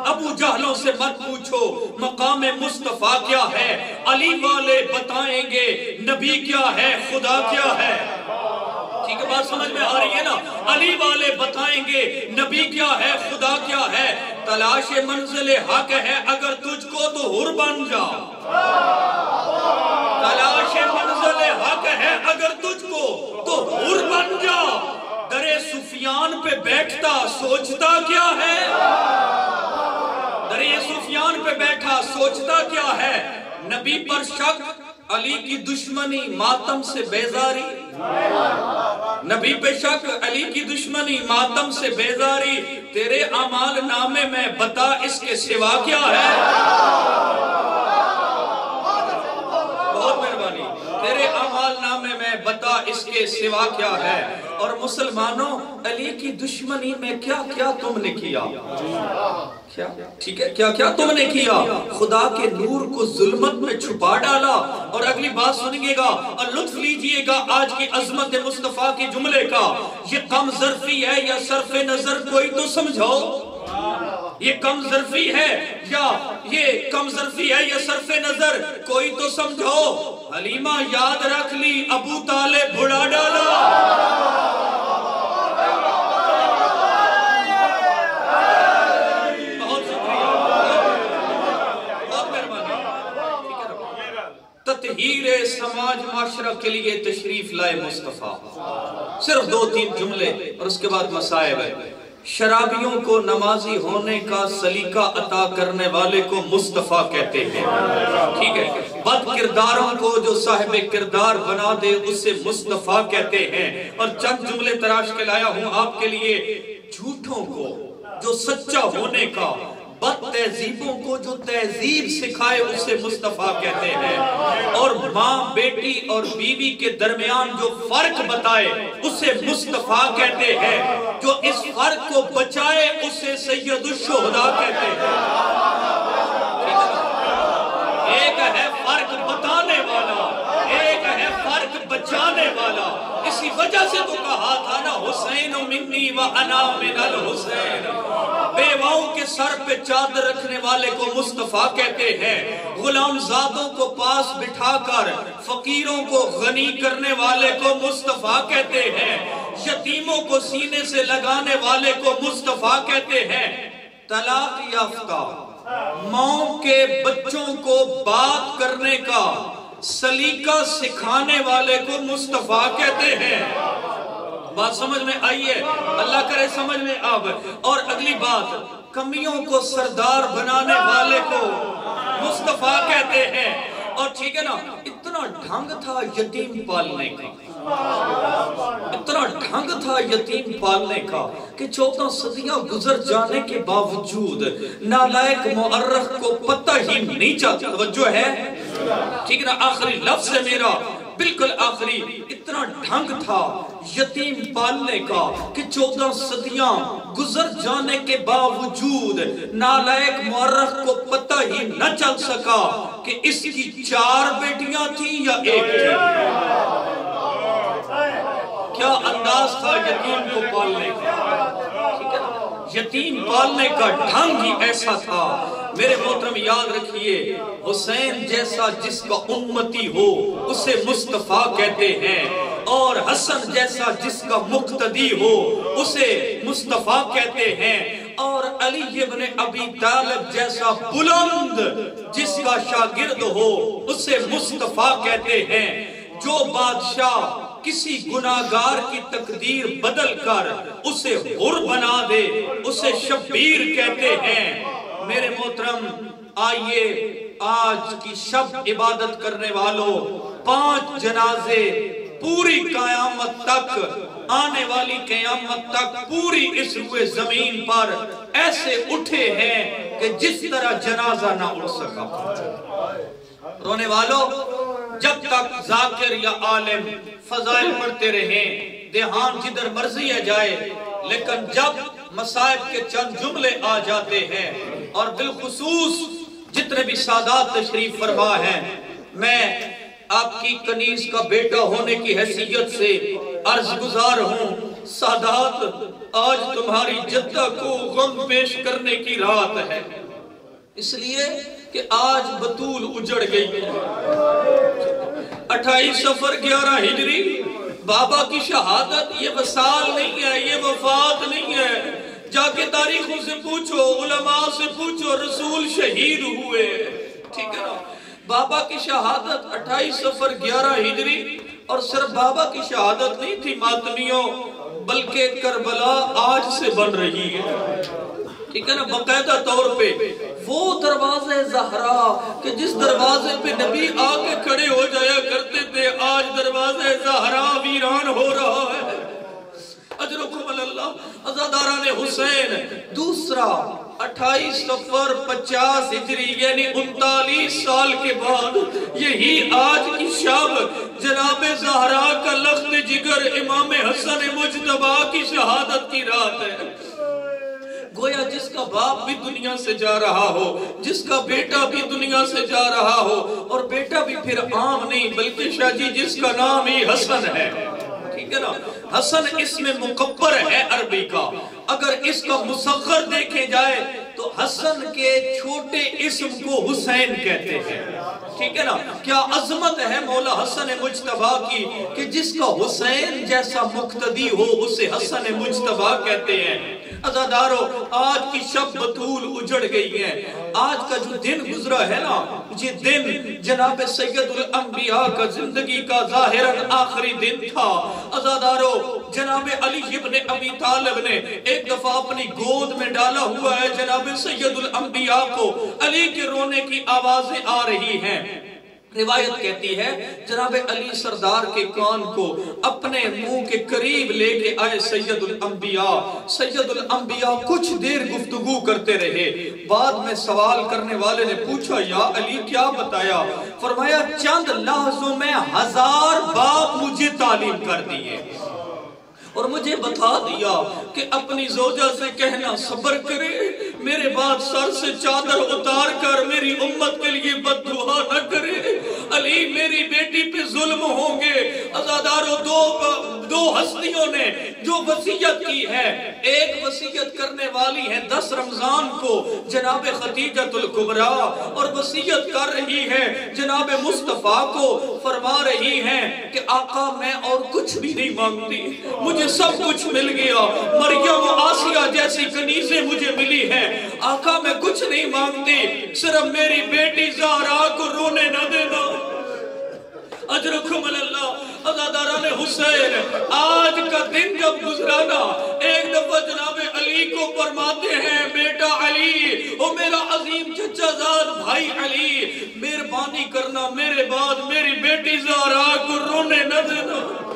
अबू जहलों से मत पूछो, मकाम मुस्तफ़ा क्या है? अली वाले बताएँगे, नबी क्या है, खुदा क्या है? ठीक है, बात समझ में आ रही है ना? अली वाले बताएँगे, नबी क्या है, खुदा क्या है? तलाश मंजिल हक है, अगर तुझको तो हुर बन जा तलाश मंजिल हक है, अगर तुझको तो हुर बन जा दरे सुफियान पे बैठता, सोचता क्या है? दरे सुफियान पे बैठा सोचता क्या है? नबी पर शक, अली की दुश्मनी, मातम से बेजारी। नबी पे शक, अली की दुश्मनी, मातम से बेजारी। तेरे अमाल नामे में बता इसके सिवा क्या है? बहुत मेहरबानी। तेरे अमाल नामे में बता इसके सिवा क्या है? और मुसलमानों, अली की दुश्मनी में क्या क्या तुमने किया? क्या? ठीक है, क्या क्या तुमने किया? खुदा के नूर को जुल्मत में छुपा डाला और अगली बात सुनिएगा और लुत्फ लीजिएगा आज की अजमत मुस्तफ़ा के जुमले का। ये कम जरफी है या सरफ नज़र कोई तो समझाओ। ये कम जरफी है या ये कम जरफी है या सरफ नज़र कोई तो समझो हलीमा याद रख ली, अबू ताले बुढ़ा डाला बहुत शुक्रिया बहुत मेहरबानी ततहीर समाज माशरा के लिए तशरीफ़ लाए मुस्तफ़ा। सिर्फ़ दो तीन जुमले और उसके बाद मसायब है। शराबियों को नमाजी होने का सलीका अता करने वाले को मुस्तफ़ा कहते हैं। ठीक है? बद किरदारों को जो साहिब किरदार बना दे, उसे मुस्तफ़ा कहते हैं। और चंद जुमले तराश के लाया हूँ आपके लिए, झूठों को जो सच्चा होने का बद तहजीबों को जो तहजीब सिखाए उसे मुस्तफ़ा कहते हैं। और माँ, बेटी और बीवी के दरमियान जो फ़र्क बताए, उसे मुस्तफ़ा कहते हैं। जो इस फ़र्क को बचाए, उसे सैयदुशोहदा कहते हैं। एक है फ़र्क बताने वाला, एक है फ़र्क बचाने वाला। इसी वजह से तो कहा था ना, हुसैन मिन्नी व अना मिनल हुसैन। बेवाओं के सर पे चादर रखने वाले को मुस्तफ़ा कहते हैं। गुलाम जादों को पास बिठाकर, फकीरों को गनी करने वाले को मुस्तफ़ा कहते हैं। यतीमों को सीने से लगाने वाले को मुस्तफ़ा कहते हैं। तलाक याफ्ता माओ के बच्चों को बात करने का, सलीका सिखाने वाले को मुस्तफ़ा कहते हैं। बात समझ में आई है? अल्लाह करे समझ में अब। और अगली बात, कमियों को सरदार बनाने वाले को मुस्तफ़ा कहते हैं। और ठीक है ना, इतना ढंग था यतीम पालने का। इतना ढंग था यतीम पालने का कि चौदह सदियाँ गुजर जाने के बावजूद नालायक मुअर्रख को पता ही नहीं चलता। जो है? ठीक है ना, आखिरी लफ्ज है मेरा। बिल्कुल आखिरी इतना ढंग था यतीम पालने का कि चौदह सदियाँ गुजर जाने के बावजूद नालायक मुर्रख को पता ही न चल सका कि इसकी चार बेटियाँ थी या एक थी। क्या अंदाज था यतीम को पालने का? यतीम पालने का ढंग ही ऐसा था। मेरे मोहतरम, याद रखिए, हुसैन जैसा जिसका उम्मती हो, उसे मुस्तफ़ा कहते हैं। और हसन जैसा जिसका मुक्तदी हो, उसे मुस्तफ़ा कहते हैं। और अली इब्न अबी तालिब जैसा बुलंद जिसका शागिर्द हो, उसे मुस्तफ़ा कहते हैं। जो बादशाह किसी गुनागार की तकदीर बदल कर उसे हुर बना दे, उसे शब्बीर कहते हैं। मेरे मोहतरम, आइए आज की शब इबादत करने वालों, पाँच जनाजे पूरी कयामत तक, आने वाली कयामत तक पूरी इस हुए ज़मीन पर ऐसे उठे हैं कि जिस तरह जनाजा ना उठ सका। रोने वालों जब तक जाकिर या आलिम फजाइल पढ़ते रहे, देहान जिधर मर्ज़ी है जाए, लेकिन जब मसाइब के चंद जुमले आ जाते हैं और बिलखसूस जितने भी सादात तशरीफ़ फरमा है, मैं आपकी कनीज का बेटा होने की हैसियत से अर्ज़ गुजार हूँ, सादात आज तुम्हारी जद्दा को गम पेश करने की रात है। इसलिए कि आज बतूल उजड़ गई। अट्ठाईस सफ़र ग्यारह हिजरी। बाबा की शहादत, ये वसाल नहीं है, ये वफात नहीं है। जाके तारीखों से पूछो, उलमा से पूछो, रसूल शहीद हुए। ठीक है ना? बाबा की शहादत 28 सफ़र 11 हिजरी। और सिर्फ़ बाबा की शहादत नहीं थी, मातमियों, बल्कि करबला आज से बन रही है। ठीक है ना? बकायदा तौर पे। वो दरवाजे जहरा कि जिस दरवाजे पे नबी आके खड़े हो जाया करते थे, आज दरवाजे जहरा वीरान हो रहा है। हुसैन, दूसरा अट्ठाईस सफ़र पचास हिजरी, यानी उनतालीस साल के बाद, यही आज की शब जनाब जहरा का लख्त जिगर इमाम हसन मुजतबा की शहादत की रात है। बाप भी दुनिया से जा रहा हो, जिसका बेटा भी दुनिया से जा रहा हो, और बेटा भी फिर आम नहीं, बल्कि शाहजी जिसका नाम ही हसन है। ठीक है ना? हसन इसमें मुकबर है अरबी का। अगर इसका मुसखर देखे जाए तो हसन के छोटे इसम को हुसैन कहते हैं। ठीक है ना? क्या अजमत है मौला हसन मुशतबा की कि जिसका हुसैन जैसा मुख्तदी हो, उसे हसन मुशतबा कहते हैं? आज की शब बतूल उजड़ गई है। आज का जो दिन गुजरा है ना, ये दिन जनाब सैयदुल अंबिया का ज़िंदगी का जाहिरन आखिरी दिन था। आजादारो, जनाब अली इब्ने अबी तालिब ने एक दफ़ा अपनी गोद में डाला हुआ है जनाब सैयदुल अंबिया को। अली के रोने की आवाज़ें आ रही हैं। रिवायत कहती है, जनाब अली सरदार के कान को अपने मुँह के करीब लेके आए सैयदुल अंबिया। सैयदुल अंबिया कुछ देर गुफ्तगू करते रहे। बाद में सवाल करने वाले ने पूछा, या अली, क्या बताया? फरमाया, चंद लहजों में हज़ार बाप मुझे तालीम कर दिए और मुझे बता दिया कि अपनी जोजा से कहना सबर करे मेरे बाद सर से चादर उतार कर मेरी उम्मत के लिए बददुआ न करे। अली, मेरी बेटी पे जुल्म होंगे। अजादारों, दो दो हस्तियों ने जो वसीयत की है, एक वसीयत करने वाली है दस रमज़ान को, जनाब खतीजतुल कुबरा। और वसीयत कर रही है जनाब मुस्तफ़ा को, फरमा रही है कि, आका, मैं और कुछ भी नहीं मांगती। मुझे सब कुछ मिल गया। मरियम जैसी कनीजे मुझे मिली है। आका, मैं कुछ नहीं मांगती, सिर्फ़ मेरी बेटी जारा को रोने न देना। अजादारा ने हुसैन, आज का दिन जब गुजरा ना एक दफ़ा जनाब अली को फरमाते हैं, बेटा अली, ओ मेरा अजीम चचाजाद भाई अली, मेहरबानी करना, मेरे बाद मेरी बेटी जारा को रोने न देना।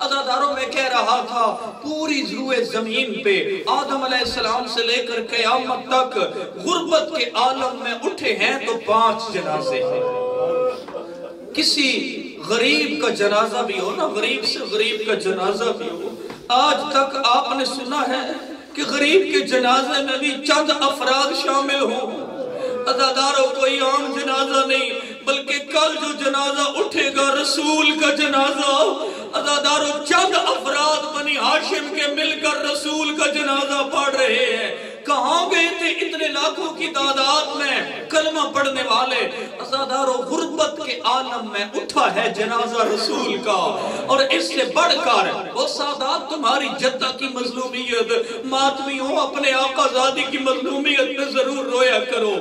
अजादारों में कह रहा था, पूरी जुए ज़मीन पे आदम सलाम से लेकर कयामत तक गुर्बत के आलम में उठे हैं तो पाँच जनाजे हैं। किसी गरीब का जनाजा भी हो ना, गरीब से गरीब का जनाजा भी हो, आज तक आपने सुना है कि गरीब के जनाजे में भी चंद अफराद शामिल हो। अदादारों कोई आम जनाजा नहीं बल्कि कल जो जनाजा उठेगा, रसूल का जनाजा। अदादारों, चंद अफराद बनी हाशिम के मिलकर रसूल का जनाजा पढ़ रहे हैं। कहा गए थे इतने लाखों की तादाद में? कलमा पढ़ने वाले। अजादारों गुर्बत के आलम में उठा है जनाजा रसूल का। और इससे बढ़कर, वो सादात तुम्हारी जद्दा की मजलूमियत मातमी हो अपने आकाजादी की मजलूमियत में ज़रूर रोया करो।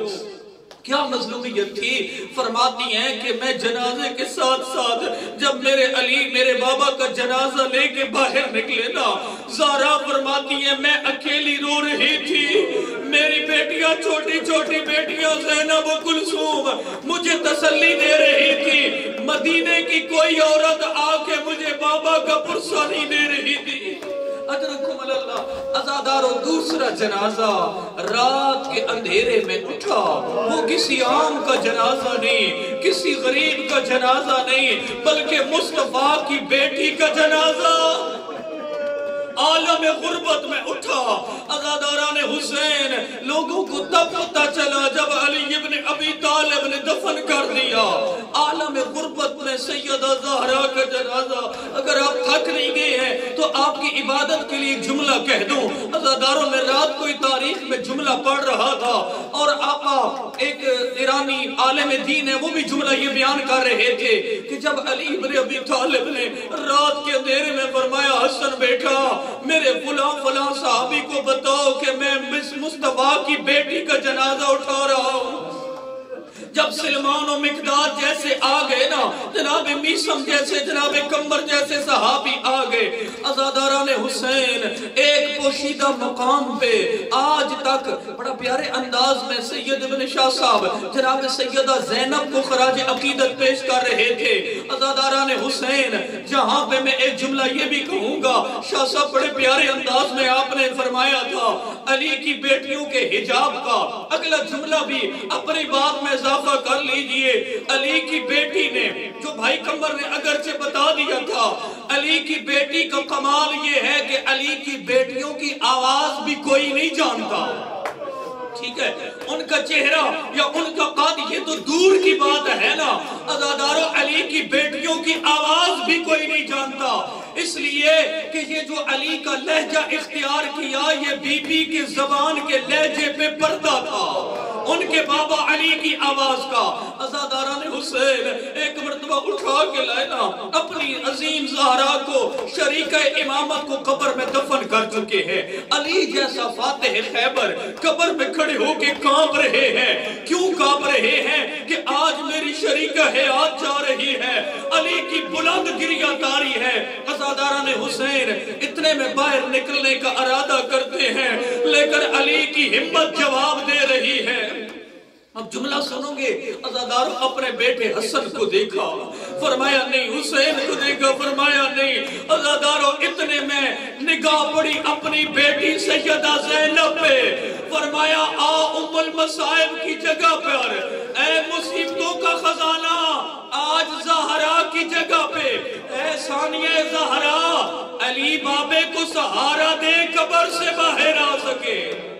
क्या मजलूमियत थी फरमाती हैं कि मैं जनाजे के साथ साथ जब मेरे अली, मेरे बाबा का जनाजा लेके बाहर निकले ना, जारा फरमाती है, मैं अकेली रो रही थी। मेरी बेटियाँ, छोटी छोटी बेटियाँ, जैनब कुलसूम मुझे तसल्ली दे रही थी। मदीने की कोई औरत आके मुझे बाबा का पुरसा नहीं दे रही थी। अजादारो दूसरा जनाजा। रात के अंधेरे में उठा। वो किसी आम का जनाजा नहीं, किसी गरीब का जनाजा नहीं, बल्कि मुस्तफ़ा की बेटी का जनाजा। आलम गुर्बत में उठा। अजादारा ने हुसैन, लोगों को तब पता चला जब अली इब्ने अबी तालिब ने दफन कर दिया। आलम गुर्बत में सैयदा जहरा का जनाजा, अगर आप थक नहीं गए हैं तो आपकी इबादत के लिए जुमला कह दूँ। अजादारों में रात कोई तारीख में जुमला पढ़ रहा था। और आपा, एक ईरानी आलम दीन है, वो भी जुमला ये बयान कर रहे थे कि जब अली इब्ने अबी तालिब ने रात के अंधेरे में फरमाया, हसन बेटा, मेरे फुला फला साहबी को बताओ कि मैं मुस्तफ़ा की बेटी का जनाजा उठा रहा हूँ। जब सलमान और मिकदार जैसे आ गए ना, जनाब मीसम जैसे, जनाब कम्बर जैसे सहाबी आ गए। अजादारा ने हुसैन एक पोशीदा मकाम पे आज तक बड़ा प्यारे अंदाज में सैयद इब्न शाह साहब, जनाब सैयदा जैनब को खराज अकीदत पेश कर रहे थे। अजादारा ने हुसैन, जहाँ पे मैं एक जुमला ये भी कहूँगा, शाह साहब, बड़े प्यारे अंदाज में आपने फरमाया था, अली की बेटियों के हिजाब का अगला जुमला भी अपनी बात में इजाफा कर लीजिए। अली की बेटी ने, जो भाई कमर ने अगरचे बता दिया था, अली की बेटी का कमाल ये है कि अली की बेटियों की आवाज़ भी कोई नहीं जानता। ठीक है? उनका चेहरा या उनका कद, ये तो दूर की बात है ना। अजादारों अली की बेटियों की आवाज़ भी कोई नहीं जानता। इसलिए कि ये जो अली का लहजा इख्तियार किया, ये बीबी के जबान के लहजे पे पर्दा था। उनके बाबा अली की आवाज़ का। अजादारा ने हुसैन, एक मरतबा उठा के लाया अपनी अजीम जहरा को, शरीक इमामत को कब्र में दफन कर चुके हैं। अली जैसा फातेह खैबर, कब्र में खड़े होके काँप रहे हैं। क्यों काँप रहे हैं कि आज मेरी शरीक है आज जा रही है? अली की बुलंद गिरिया तारी है। अजादारा ने हुसैन इतने में बाहर निकलने का इरादा करते हैं, लेकर अली की हिम्मत जवाब दे रही है। अब जुमला सुनोगे, अजादारों अपने बेटे हसन को देखा। फरमाया, नहीं, हुसैन को देखा, फरमाया, नहीं, अजादारों, इतने में निगाह पड़ी अपनी बेटी सैयदा जैनब पे। फरमाया, आ उम्मुल मसाइब की जगह पर ए मुसीबतों का खजाना आज जहरा की जगह पे एहसानिया सानिया जहरा, अली बाबे को सहारा दे कबर से बाहर आ सके।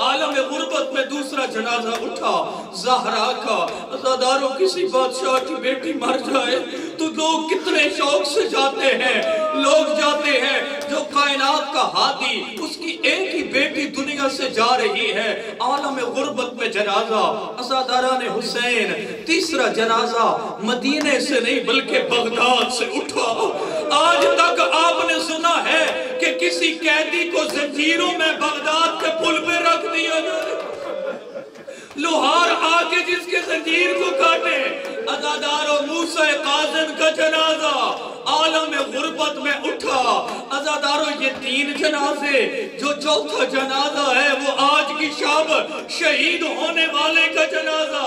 आलम गुर्बत में दूसरा जनाजा उठा। जहरा का अजादारों किसी बादशाह की बेटी मर जाए तो लोग कितने शौक से जाते हैं। लोग जाते हैं जो कायनात का हादी उसकी एक ही बेटी दुनिया से जा रही है। आलम गुर्बत में जनाजा अजादारा ने हुसैन, तीसरा जनाजा मदीने से नहीं, बल्कि बगदाद से उठा। आज तक आपने सुना है कि किसी कैदी को जंजीरों में बगदाद के पुल पे रख दिया। जाए लोहार आके जिसके जंजीर को काटे अदादार और मूसा काजन का जनाजा आलम गुर्बत में उठा। अजादारों, ये तीन जनाजे, जो चौथा जनाजा है, वो आज की शाम शहीद होने वाले का जनाजा।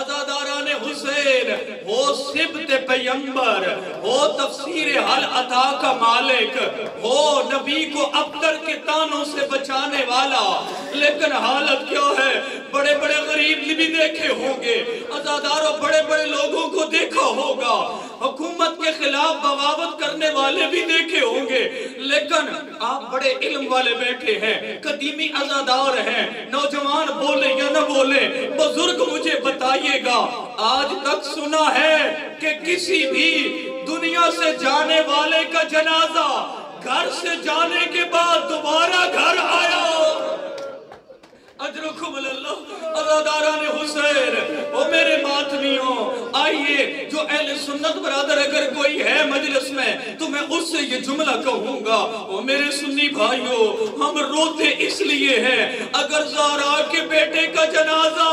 अजादारा ने हुसैन, हो सिबत पैगंबर, हो तफसीर हल अता का मालिक, हो नबी को अब्तर के तानों से बचाने वाला। लेकिन हालत क्या है? बड़े बड़े गरीब भी देखे होंगे अजादारों बड़े बड़े लोगों को देखा होगा। हुकूमत के खिलाफ बगावत करने वाले भी देखे होंगे। लेकिन आप बड़े इल्म वाले बैठे हैं, कदीमी अजादार हैं। नौजवान बोले या न बोले, बुज़ुर्ग मुझे बताइएगा, आज तक सुना है कि किसी भी दुनिया से जाने वाले का जनाजा, घर से जाने के बाद दोबारा घर आया। हम रोते इसलिए हैं अगर जारा के बेटे का जनाजा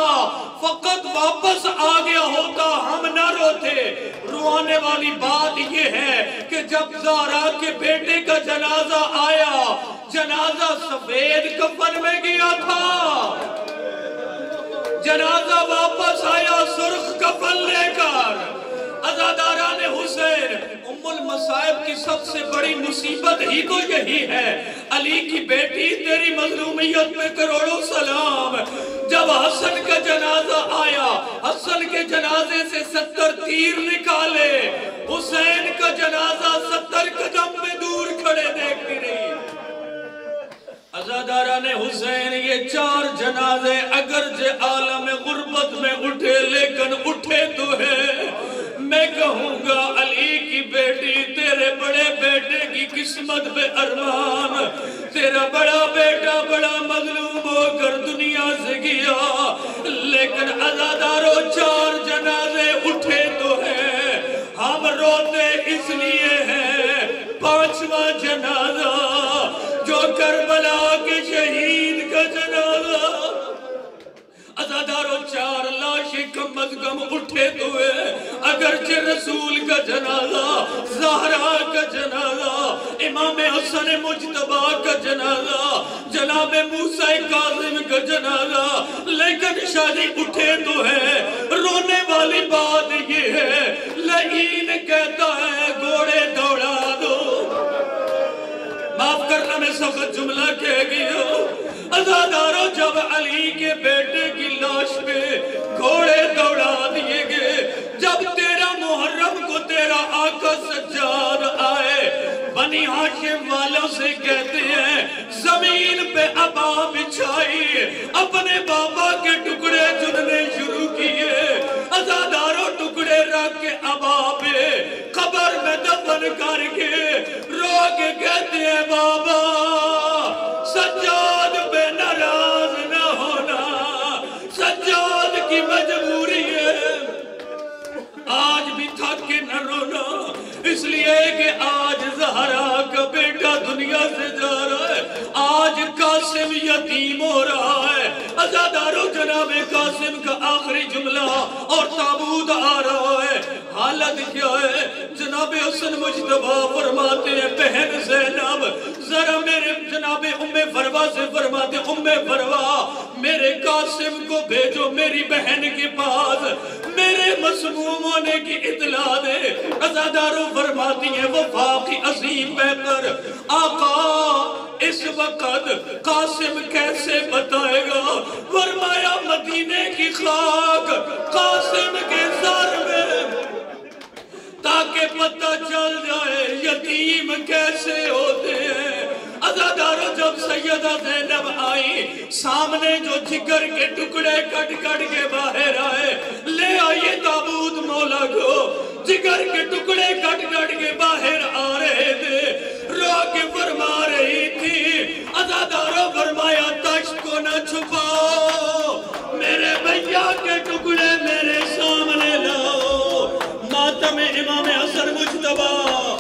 फकत वापस आ गया होता हम न रोते। रुआने वाली बात ये है कि जब जारा के बेटे का जनाजा आया, जनाजा सफ़ेद कफन में गया था। जनाजा वापस आया सुर्ख कफन लेकर। अजादारा ने हुसैन, उम्मुल मसाइब की सबसे बड़ी मुसीबत ही तो यही है। अली की बेटी तेरी मजलूमियत में करोड़ों सलाम। जब हसन का जनाजा आया, हसन के जनाजे से सत्तर तीर निकाले। हुसैन का जनाजा सत्तर कदम में दूर खड़े देखती रही। ने हुसैन, ये चार जनाजे अगर जे आलम गुर्बत में उठे, लेकिन उठे तो है। मैं कहूँगा, अली की बेटी, तेरे बड़े बेटे की किस्मत पे अरमान। तेरा बड़ा बेटा बड़ा मजलूम होकर दुनिया से गया। लेकिन अजादारो चार जनाजे उठे तो है। हम रोते इसलिए हैं, पांचवा जनाजा, जो करबला के शहीद का जनाजा। अजादारों चार लाशें कम अज कम उठे तो अगर रसूल का जनाजा, जहरा का जनाजा, इमाम हसन मुजतबा का जनाजा, जनाब मूसा काजिम का जनाजा, लेकिन शादी उठे तो है। रोने वाली बात ये है, लईन कहता है, घोड़े दौड़ा दो। माफ़ करना, मैं सख्त जुमला कह गया अजादारों जब अली के बेटे की लाश पे घोड़े दौड़ा दिए गए। जब तेरा मुहर्रम को तेरा आका सज्जाद आए, बनी हाशिम वालों से कहते हैं, ज़मीन पे अबा बिछाई, अपने बाबा के टुकड़े चुनने शुरू किए। अजादारों टुकड़े रख के अबा पे कबर में दफन करके रो के कहते हैं, बाबा सज्जाद कि आज जहरा का बेटा दुनिया से जा रहा है। आज कासिम यतीम हो रहा है। अजादारो जनाब कासिम का आखिरी जुमला और ताबूत आ रहा है। हालत क्या है? जनाब हसन मुजतबा फरमाते हैं, बहन जैनब, जरा मेरे जनाब उम्मे फरवा से फरमाते, उम्मे फरवा, मेरे कासिम को भेजो मेरी बहन के पास। मेरे मसमूम होने की इतला दे, अजादारों फरमाती है वो फाकी अजीम बेहतर। आका, इस वक्त कासिम कैसे बताएगा? फरमाया, मदीने की खाक कासिम के सर में ताकि पता चल जाए, यतीम कैसे होते हैं? अजादारों जब सैयदा जैनब आई, सामने जो जिगर के टुकड़े कट कट के बाहर आए, ले आइए ताबूत मौला को। जिगर के टुकड़े कट कट के बाहर आ रहे थे। रो के फरमा रही थी। अजादारों फरमाया, तश को न छुपाओ मेरे भैया के टुकड़े मेरे सामने लाओ। मातम इमाम असर मुझ दबाओ